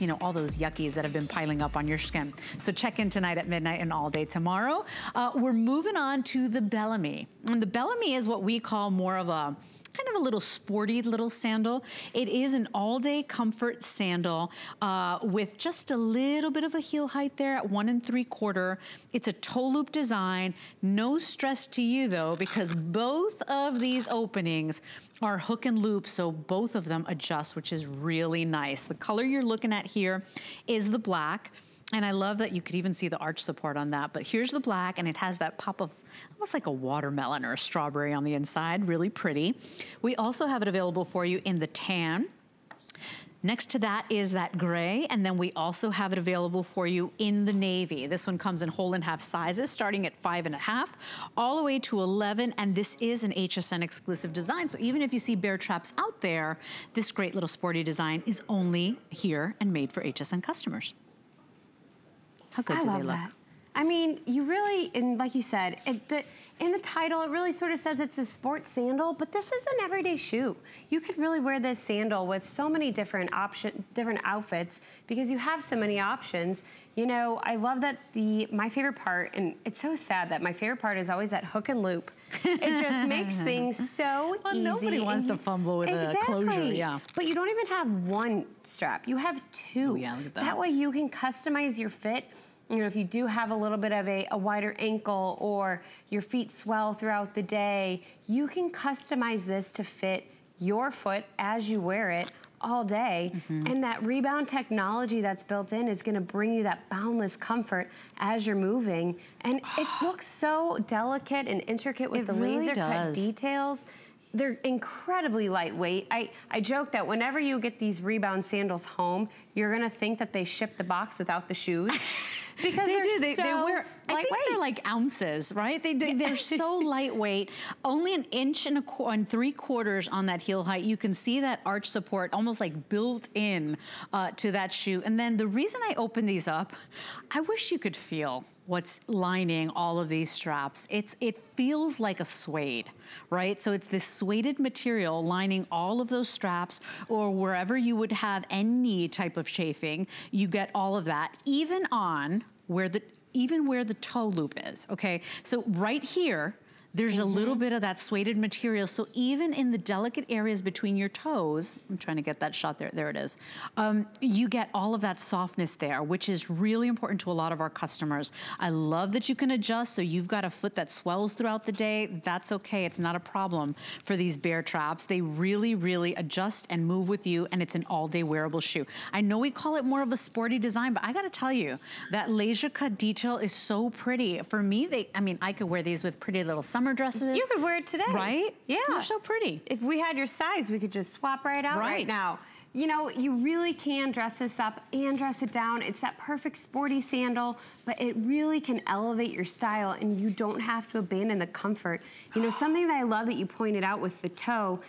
you know, all those yuckies that have been piling up on your skin. So check in tonight at midnight and all day tomorrow. Uh, we're moving on to the Bellamy. And the Bellamy is what we call more of a kind of a little sporty little sandal. It is an all-day comfort sandal uh, with just a little bit of a heel height there at one and three quarter. It's a toe loop design. No stress to you though, because both of these openings are hook and loop, so both of them adjust, which is really nice. The color you're looking at here is the black. And I love that you could even see the arch support on that. But here's the black, and it has that pop of almost like a watermelon or a strawberry on the inside, really pretty. We also have it available for you in the tan. Next to that is that gray, and then we also have it available for you in the navy. This one comes in whole and half sizes, starting at five and a half, all the way to 11, and this is an HSN exclusive design. So even if you see Baretraps out there, this great little sporty design is only here and made for HSN customers. How good I do they look? That. I mean, you really, and like you said, it, the, in the title, it really sort of says it's a sports sandal, but this is an everyday shoe. You could really wear this sandal with so many different option, different outfits because you have so many options. You know, I love that the, my favorite part, and it's so sad that my favorite part is always that hook and loop. It just makes things so well, easy. Nobody wants to fumble with exactly. a closure, yeah. But you don't even have one strap, you have two. Oh, yeah, look at that. That way you can customize your fit you know, if you do have a little bit of a, a, wider ankle or your feet swell throughout the day, you can customize this to fit your foot as you wear it all day. Mm -hmm. And that rebound technology that's built in is gonna bring you that boundless comfort as you're moving. And it looks so delicate and intricate with it the really laser does. cut details they're incredibly lightweight. I, I joke that whenever you get these rebound sandals home, you're gonna think that they shipped the box without the shoes. Because they do. They, so they wear. I think they're like ounces, right? They they're so lightweight. Only an inch and a and three quarters on that heel height. You can see that arch support almost like built in uh, to that shoe. And then the reason I open these up, I wish you could feel what's lining all of these straps. It's It feels like a suede, right? So it's this sueded material lining all of those straps or wherever you would have any type of chafing, you get all of that, even on where the even where the toe loop is, okay? So right here, there's mm -hmm. a little mm-hmm. bit of that suede material. So even in the delicate areas between your toes, I'm trying to get that shot there, there it is. Um, you get all of that softness there, which is really important to a lot of our customers. I love that you can adjust. So you've got a foot that swells throughout the day. That's okay. It's not a problem for these Baretraps. They really, really adjust and move with you and it's an all day wearable shoe. I know we call it more of a sporty design, but I gotta tell you, that laser cut detail is so pretty. For me, they, I mean, I could wear these with pretty little summer summer dresses. You could wear it today. Right? Yeah. They're so pretty. If we had your size, we could just swap right out right, right now. You know, you really can dress this up and dress it down. It's that perfect sporty sandal, but it really can elevate your style and you don't have to abandon the comfort. You know, something that I love that you pointed out with the toe,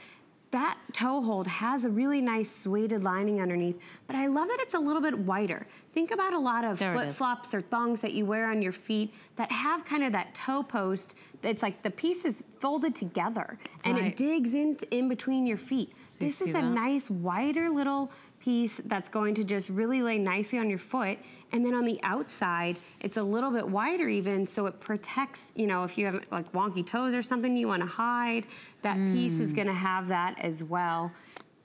that toe hold has a really nice suede lining underneath, but I love that it's a little bit wider. Think about a lot of flip-flops or thongs that you wear on your feet that have kind of that toe post. It's like the piece is folded together and right. it digs in, in between your feet. So this is a that? nice wider little piece that's going to just really lay nicely on your foot. And then on the outside, it's a little bit wider even, so it protects, you know, if you have like wonky toes or something you wanna hide, that mm. piece is mm. gonna have that as well.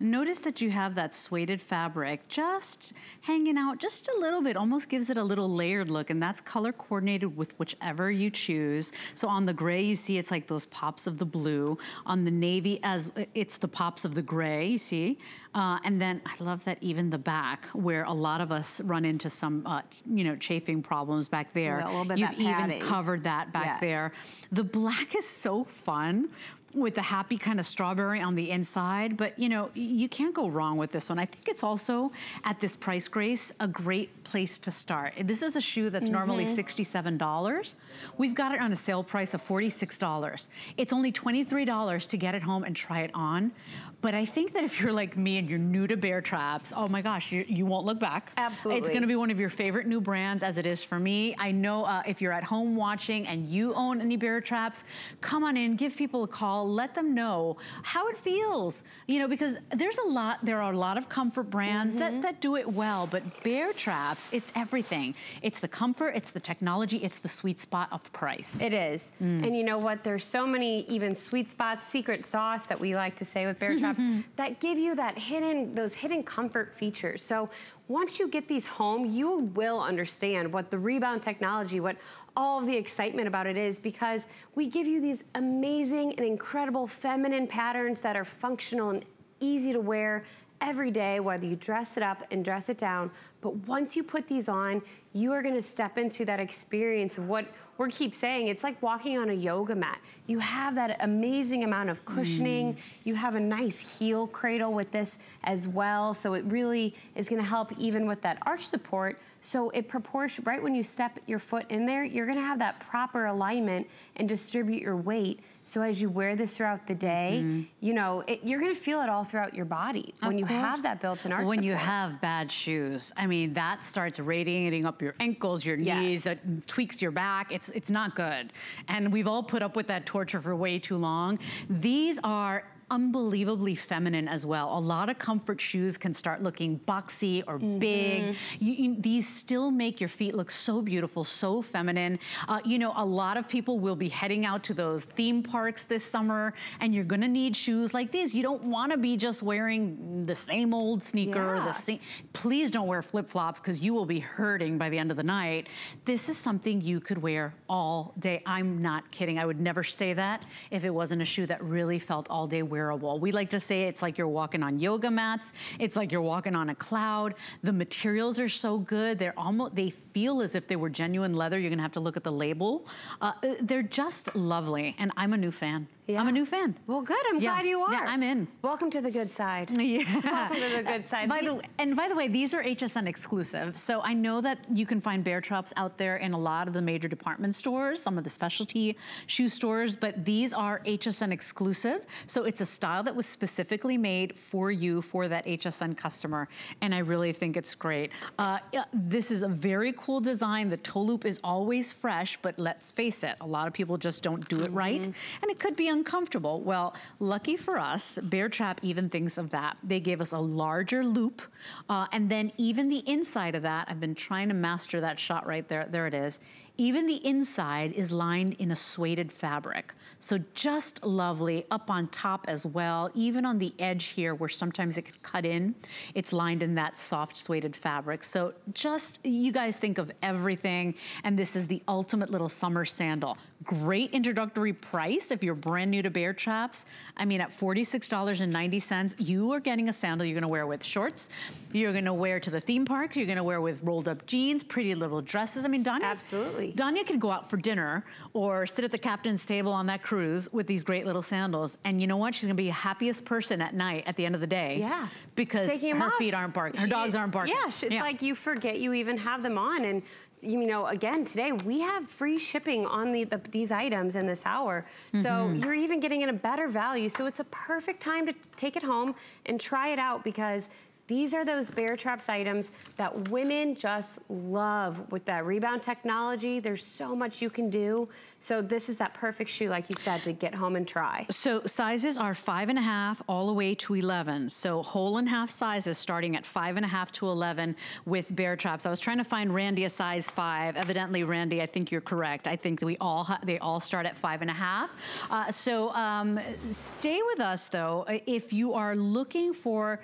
Notice that you have that suede fabric just hanging out just a little bit, almost gives it a little layered look, and that's color coordinated with whichever you choose. So on the gray, you see it's like those pops of the blue. On the navy, as it's the pops of the gray, you see. Uh, and then I love that even the back, where a lot of us run into some, uh, you know, chafing problems back there. Yeah, You've even covered that back yes. there. The black is so fun with the happy kind of strawberry on the inside, but you know, you can't go wrong with this one. I think it's also, at this price, Grace, a great place to start. This is a shoe that's mm -hmm. normally mm-hmm. $67. We've got it on a sale price of $46. It's only $23 to get it home and try it on. But I think that if you're like me and you're new to Baretraps, oh my gosh, you, you won't look back. Absolutely. It's gonna be one of your favorite new brands as it is for me. I know uh, if you're at home watching and you own any Baretraps, come on in, give people a call, let them know how it feels. You know, because there's a lot, there are a lot of comfort brands mm -hmm. that, mm-hmm. that do it well, but Baretraps, it's everything. It's the comfort, it's the technology, it's the sweet spot of price. It is. Mm. And you know what, there's so many even sweet spots, secret sauce that we like to say with Baretraps that give you that hidden, those hidden comfort features. So once you get these home, you will understand what the rebound technology, what all the excitement about it is because we give you these amazing and incredible feminine patterns that are functional and easy to wear every day, whether you dress it up and dress it down. But once you put these on, you are gonna step into that experience of what we keep saying. It's like walking on a yoga mat. You have that amazing amount of cushioning. Mm. You have a nice heel cradle with this as well. So it really is gonna help even with that arch support. So it proportion, right when you step your foot in there, you're gonna have that proper alignment and distribute your weight so as you wear this throughout the day, mm -hmm. you know, it, you're gonna feel it all throughout your body of when you have that built-in arch When support. you have bad shoes, I mean, that starts radiating up your ankles, your yes. knees, that tweaks your back. It's, it's not good. And we've all put up with that torture for way too long. These are unbelievably feminine as well. A lot of comfort shoes can start looking boxy or mm -hmm. big. You, you, these still make your feet look so beautiful, so feminine. Uh, you know, a lot of people will be heading out to those theme parks this summer and you're gonna need shoes like these. You don't wanna be just wearing the same old sneaker yeah. or the same, please don't wear flip-flops because you will be hurting by the end of the night. This is something you could wear all day. I'm not kidding. I would never say that if it wasn't a shoe that really felt all day wear wearable. We like to say it's like you're walking on yoga mats. It's like you're walking on a cloud. The materials are so good. They're almost, they feel as if they were genuine leather. You're gonna have to look at the label. Uh, they're just lovely, and I'm a new fan. Yeah. I'm a new fan. Well, good. I'm yeah. glad you are. Yeah, I'm in. Welcome to the good side. Yeah. Welcome to the good side. By the, and by the way, these are HSN exclusive. So I know that you can find Baretraps out there in a lot of the major department stores, some of the specialty shoe stores, but these are HSN exclusive. So it's a style that was specifically made for you, for that HSN customer. And I really think it's great. Uh, this is a very cool design. The toe loop is always fresh, but let's face it, a lot of people just don't do it right. Mm -hmm. And it could be uncomfortable. Well, lucky for us, Baretrap even thinks of that. They gave us a larger loop, uh, and then even the inside of that, I've been trying to master that shot right there, there it is. Even the inside is lined in a suede fabric. So just lovely up on top as well. Even on the edge here where sometimes it could cut in, it's lined in that soft suede fabric. So just, you guys think of everything. And this is the ultimate little summer sandal. Great introductory price if you're brand new to Baretraps. I mean, at $46.90, you are getting a sandal you're gonna wear with shorts. You're gonna wear to the theme parks. You're gonna wear with rolled up jeans, pretty little dresses. I mean, Donna's, Absolutely. Danya could go out for dinner or sit at the captain's table on that cruise with these great little sandals. And you know what? She's gonna be the happiest person at night at the end of the day. Yeah. Because her off. feet aren't barking, her she, dogs aren't barking. Yeah, it's yeah. like you forget you even have them on. And you know, again, today we have free shipping on the, the these items in this hour. Mm -hmm. So mm-hmm. you're even getting it a better value. So it's a perfect time to take it home and try it out because these are those Baretraps items that women just love with that rebound technology. There's so much you can do. So this is that perfect shoe, like you said, to get home and try. So sizes are five and a half all the way to 11. So whole and half sizes starting at five and a half to 11 with Baretraps. I was trying to find Randy a size five. Evidently, Randy, I think you're correct. I think we all they all start at five and a half. Uh, so um, stay with us though. If you are looking for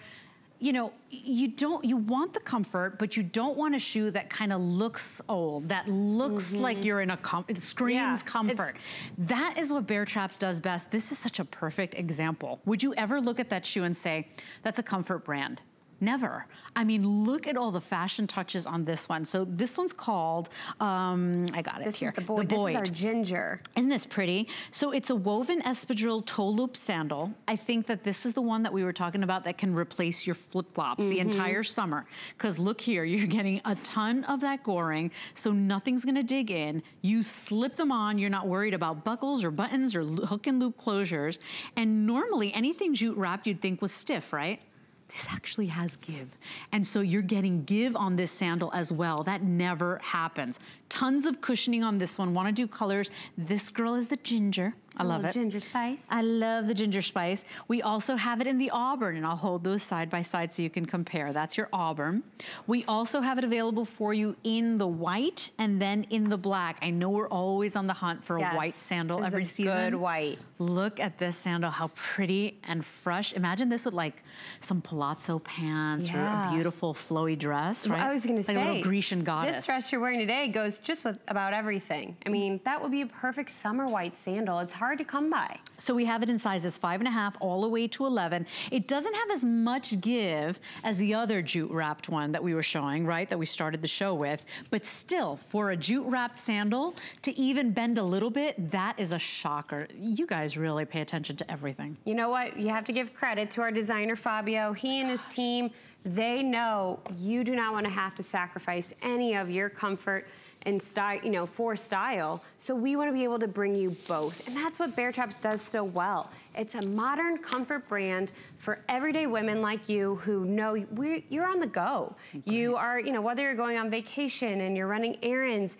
you know, you don't, you want the comfort, but you don't want a shoe that kind of looks old, that looks mm -hmm. like you're in a, com it screams yeah, comfort. That is what Baretraps does best. This is such a perfect example. Would you ever look at that shoe and say, that's a comfort brand? Never. I mean, look at all the fashion touches on this one. So this one's called, um, I got it this here. Is the Boyd. The Boyd. This is our ginger. Isn't this pretty? So it's a woven espadrille toe loop sandal. I think that this is the one that we were talking about that can replace your flip-flops mm -hmm. the mm-hmm. entire summer. Because look here, you're getting a ton of that goring, so nothing's gonna dig in. You slip them on, you're not worried about buckles or buttons or hook and loop closures. And normally anything jute wrapped you'd think was stiff, right? This actually has give. And so you're getting give on this sandal as well. That never happens. Tons of cushioning on this one. Wanna do colors. This girl is the ginger. I oh, love it. ginger spice. I love the ginger spice. We also have it in the auburn, and I'll hold those side by side so you can compare. That's your auburn. We also have it available for you in the white and then in the black. I know we're always on the hunt for yes. a white sandal every season. good white. Look at this sandal, how pretty and fresh. Imagine this with like some palazzo pants yeah. or a beautiful flowy dress, right? Well, I was gonna like say. a little Grecian goddess. This dress you're wearing today goes just with about everything. I mean, that would be a perfect summer white sandal. It's hard to come by. So we have it in sizes five and a half all the way to 11. It doesn't have as much give as the other jute wrapped one that we were showing, right? That we started the show with. But still, for a jute wrapped sandal to even bend a little bit, that is a shocker. You guys really pay attention to everything. You know what? You have to give credit to our designer, Fabio. He and his team, they know you do not want to have to sacrifice any of your comfort and style, you know, for style. So we wanna be able to bring you both. And that's what Baretraps does so well. It's a modern comfort brand for everyday women like you who know you're on the go. Okay. You are, you know, whether you're going on vacation and you're running errands,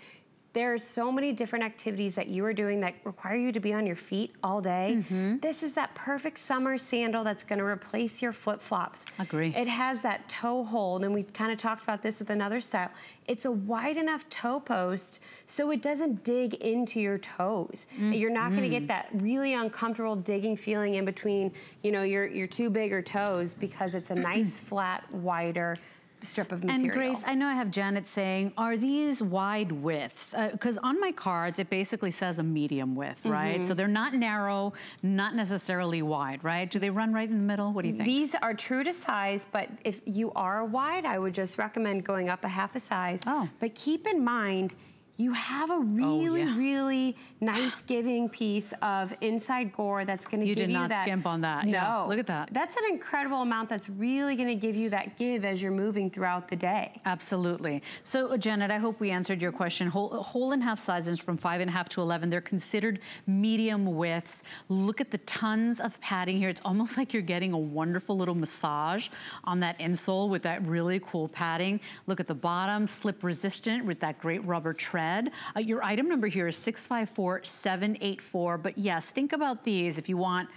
there's so many different activities that you are doing that require you to be on your feet all day. Mm -hmm. This is that perfect summer sandal that's gonna replace your flip-flops. Agree. It has that toe hold, and we kind of talked about this with another style. It's a wide enough toe post so it doesn't dig into your toes. Mm -hmm. You're not gonna get that really uncomfortable digging feeling in between, you know, your, your two bigger toes because it's a nice, flat, wider, strip of material. And Grace, I know I have Janet saying, are these wide widths? Because uh, on my cards, it basically says a medium width, mm -hmm. right? So they're not narrow, not necessarily wide, right? Do they run right in the middle? What do you think? These are true to size, but if you are wide, I would just recommend going up a half a size. Oh. But keep in mind, you have a really, oh, yeah. really nice giving piece of inside gore that's gonna you give you that. You did not skimp on that. No. Yeah, look at that. That's an incredible amount that's really gonna give you that give as you're moving throughout the day. Absolutely. So uh, Janet, I hope we answered your question. Whole, whole and half sizes from five and a half to 11, they're considered medium widths. Look at the tons of padding here. It's almost like you're getting a wonderful little massage on that insole with that really cool padding. Look at the bottom, slip resistant with that great rubber tread red. Uh, your item number here is 654784. But yes, think about these if you want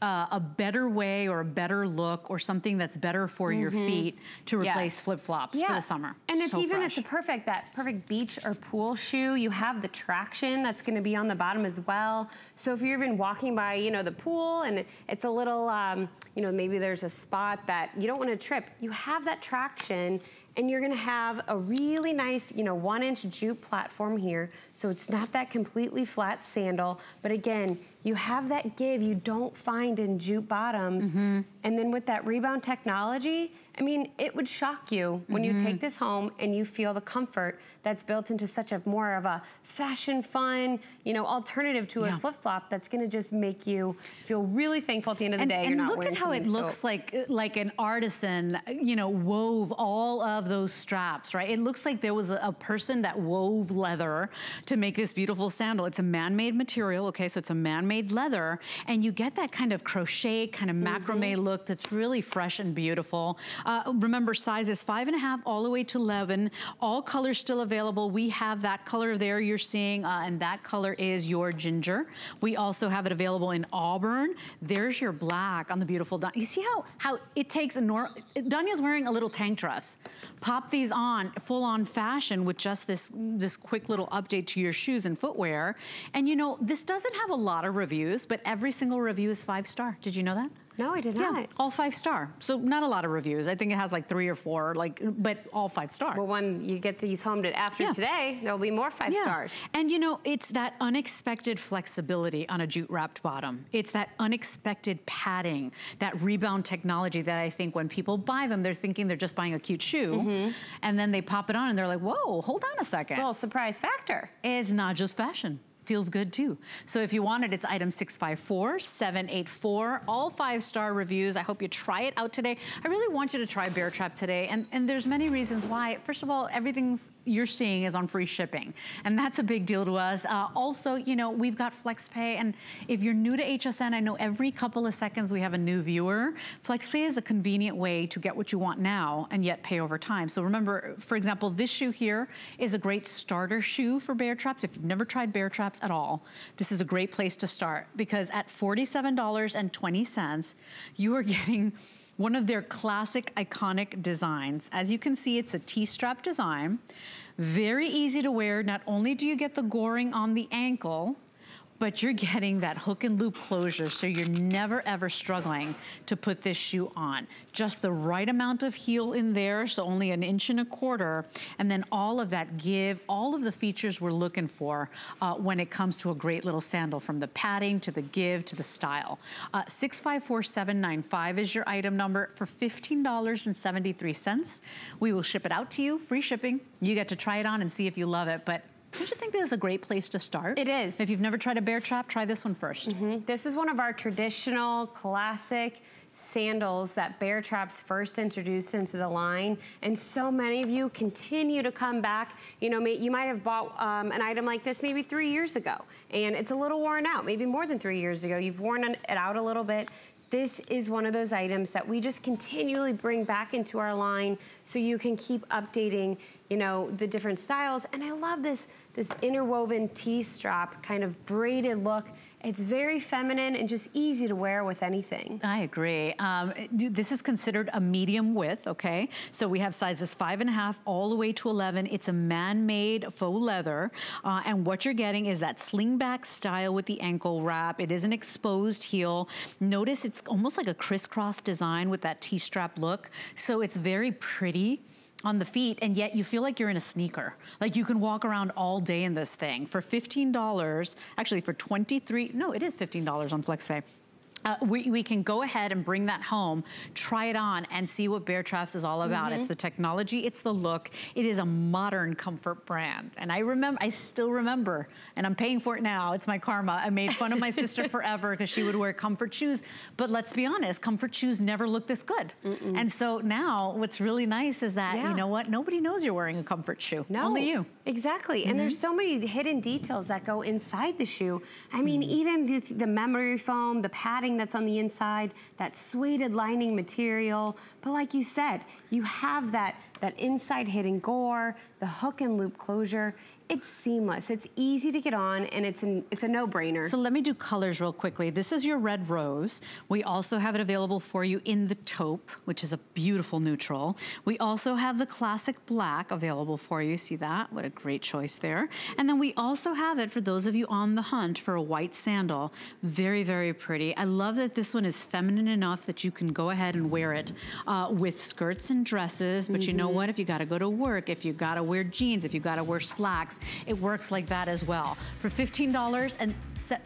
uh, a better way or a better look or something that's better for mm -hmm. your mm-hmm. feet to replace yes. flip-flops yeah. for the summer. And it's so even, fresh. it's a perfect, that perfect beach or pool shoe. You have the traction that's gonna be on the bottom as well. So if you're even walking by, you know, the pool and it's a little, um, you know, maybe there's a spot that you don't wanna trip, you have that traction and you're gonna have a really nice, you know, one inch jute platform here. So it's not that completely flat sandal, but again, You have that give you don't find in jute bottoms. Mm -hmm. And then with that rebound technology, I mean, it would shock you when mm -hmm. you take mm-hmm. this home and you feel the comfort that's built into such a more of a fashion fun, you know, alternative to yeah. a flip flop that's going to just make you feel really thankful at the end of the and, day. And look at how it looks like like an artisan, you know, wove all of those straps, right? It looks like there was a, a person that wove leather to make this beautiful sandal. It's a man-made material, okay? So it's a man-made leather, and you get that kind of crochet, kind of macrame mm -hmm. look that's really fresh and beautiful. Uh, remember, sizes five and a half all the way to 11. All colors still available. We have that color there you're seeing, uh, and that color is your ginger. We also have it available in auburn. There's your black on the beautiful, you see how, how it takes a, normal, Danya's wearing a little tank dress. Pop these on, full on fashion with just this, this quick little update to your shoes and footwear. And you know, this doesn't have a lot of reviews, but every single review is five star. Did you know that? No, I did not. All five star. So not a lot of reviews. I think it has like three or four, like, but all five star. Well, when you get these home to after yeah. today, there'll be more five yeah. stars. And you know, it's that unexpected flexibility on a jute wrapped bottom. It's that unexpected padding, that rebound technology that I think when people buy them, they're thinking they're just buying a cute shoe. Mm -hmm. And then they pop it on and they're like, whoa, hold on a second. Little surprise factor. It's not just fashion feels good too. So if you want it, it's item 654-784, all five-star reviews. I hope you try it out today. I really want you to try Baretrap today, and, and there's many reasons why. First of all, everything's you're seeing is on free shipping, and that's a big deal to us. Uh, also, you know, we've got FlexPay, and if you're new to HSN, I know every couple of seconds we have a new viewer. FlexPay is a convenient way to get what you want now and yet pay over time. So remember, for example, this shoe here is a great starter shoe for Baretraps. If you've never tried Baretraps, at all, this is a great place to start because at $47.20, you are getting one of their classic iconic designs. As you can see, it's a T-strap design. Very easy to wear. Not only do you get the goring on the ankle, but you're getting that hook and loop closure so you're never ever struggling to put this shoe on. Just the right amount of heel in there, so only an inch and a quarter, and then all of that give, all of the features we're looking for uh, when it comes to a great little sandal, from the padding to the give to the style. Uh, 654795 is your item number for $15.73. We will ship it out to you, free shipping. You get to try it on and see if you love it, but don't you think this is a great place to start? It is. If you've never tried a Baretrap, try this one first. mm -hmm. This is one of our traditional, classic sandals that Baretraps first introduced into the line. And so many of you continue to come back. You know, you might have bought um, an item like this maybe three years ago, and it's a little worn out, maybe more than three years ago. You've worn it out a little bit. This is one of those items that we just continually bring back into our line so you can keep updating, you know, the different styles. And I love this this interwoven T-strap kind of braided look. It's very feminine and just easy to wear with anything. I agree. Um, this is considered a medium width, okay? So we have sizes five and a half all the way to 11. It's a man-made faux leather. Uh, and what you're getting is that slingback style with the ankle wrap. It is an exposed heel. Notice it's almost like a crisscross design with that T-strap look. So it's very pretty on the feet and yet you feel like you're in a sneaker. Like you can walk around all day in this thing for $15, actually for 23, no, it is $15 on FlexPay. Uh, we, we, can go ahead and bring that home, try it on, and see what Baretraps is all about. Mm -hmm. It's the technology, it's the look. It is a modern comfort brand. And I remember, I still remember, and I'm paying for it now. It's my karma. I made fun of my sister forever because she would wear comfort shoes. But let's be honest, comfort shoes never look this good. Mm -mm. And so now what's really nice is that, yeah. you know what, nobody knows you're wearing a comfort shoe. No. Only you. Exactly. -hmm. And there's mm-hmm. so many hidden details that go inside the shoe. I mean, mm-hmm. even the, the memory foam, the padding that's on the inside, that suede lining material. But like you said, you have that, that inside hidden gore, the hook and loop closure. It's seamless. It's easy to get on and it's, an, it's a no-brainer. So let me do colors real quickly. This is your red rose. We also have it available for you in the taupe, which is a beautiful neutral. We also have the classic black available for you. See that? What a great choice there. And then we also have it for those of you on the hunt for a white sandal. Very, very pretty. I love that this one is feminine enough that you can go ahead and wear it uh, with skirts and dresses. But mm -hmm. you know mm-hmm. what? If you gotta go to work, if you gotta wear jeans, if you gotta wear slacks, it works like that as well. For $15 and,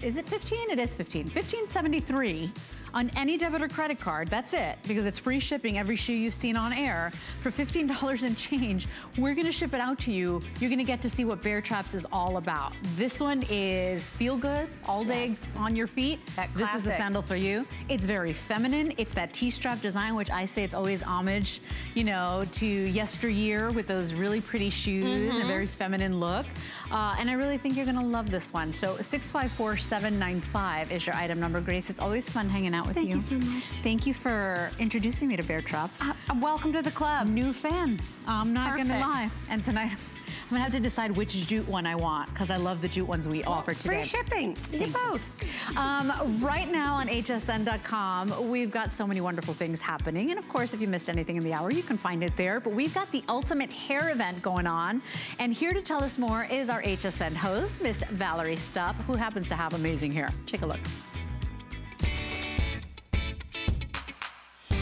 is it 15? It is 15. 15.73 on any debit or credit card. That's it, because it's free shipping every shoe you've seen on air. For $15 and change, we're gonna ship it out to you. You're gonna get to see what Baretraps is all about. This one is feel good, all day yes. on your feet. This is the sandal for you. It's very feminine. It's that T-strap design, which I say it's always homage, you know, to yesteryear with those really pretty shoes mm -hmm. and mm-hmm. very feminine look. Uh, and I really think you're gonna love this one. So 654795 is your item number, Grace. It's always fun hanging out with Thank you. Thank you so much. Thank you for introducing me to Baretraps. Uh, welcome to the club. New fan. I'm not Perfect. gonna lie. And tonight, I'm gonna have to decide which jute one I want because I love the jute ones we well, offer today. Free shipping. Thank you both. Um, right now on hsn.com, we've got so many wonderful things happening. And of course, if you missed anything in the hour, you can find it there. But we've got the ultimate hair event going on. And here to tell us more is our HSN host, Miss Valerie Stupp, who happens to have amazing hair. Take a look.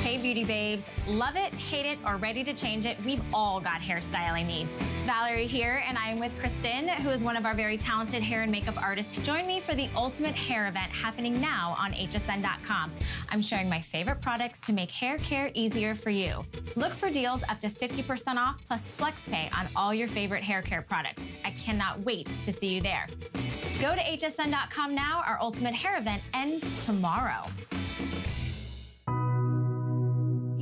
Hey beauty babes, love it, hate it, or ready to change it, we've all got hairstyling needs. Valerie here, and I am with Kristen, who is one of our very talented hair and makeup artists. Join me for the Ultimate Hair event happening now on hsn.com. I'm sharing my favorite products to make hair care easier for you. Look for deals up to 50% off plus flex pay on all your favorite hair care products. I cannot wait to see you there. Go to hsn.com now. Our Ultimate Hair event ends tomorrow.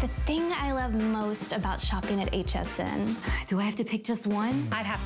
The thing I love most about shopping at HSN. Do I have to pick just one? I'd have to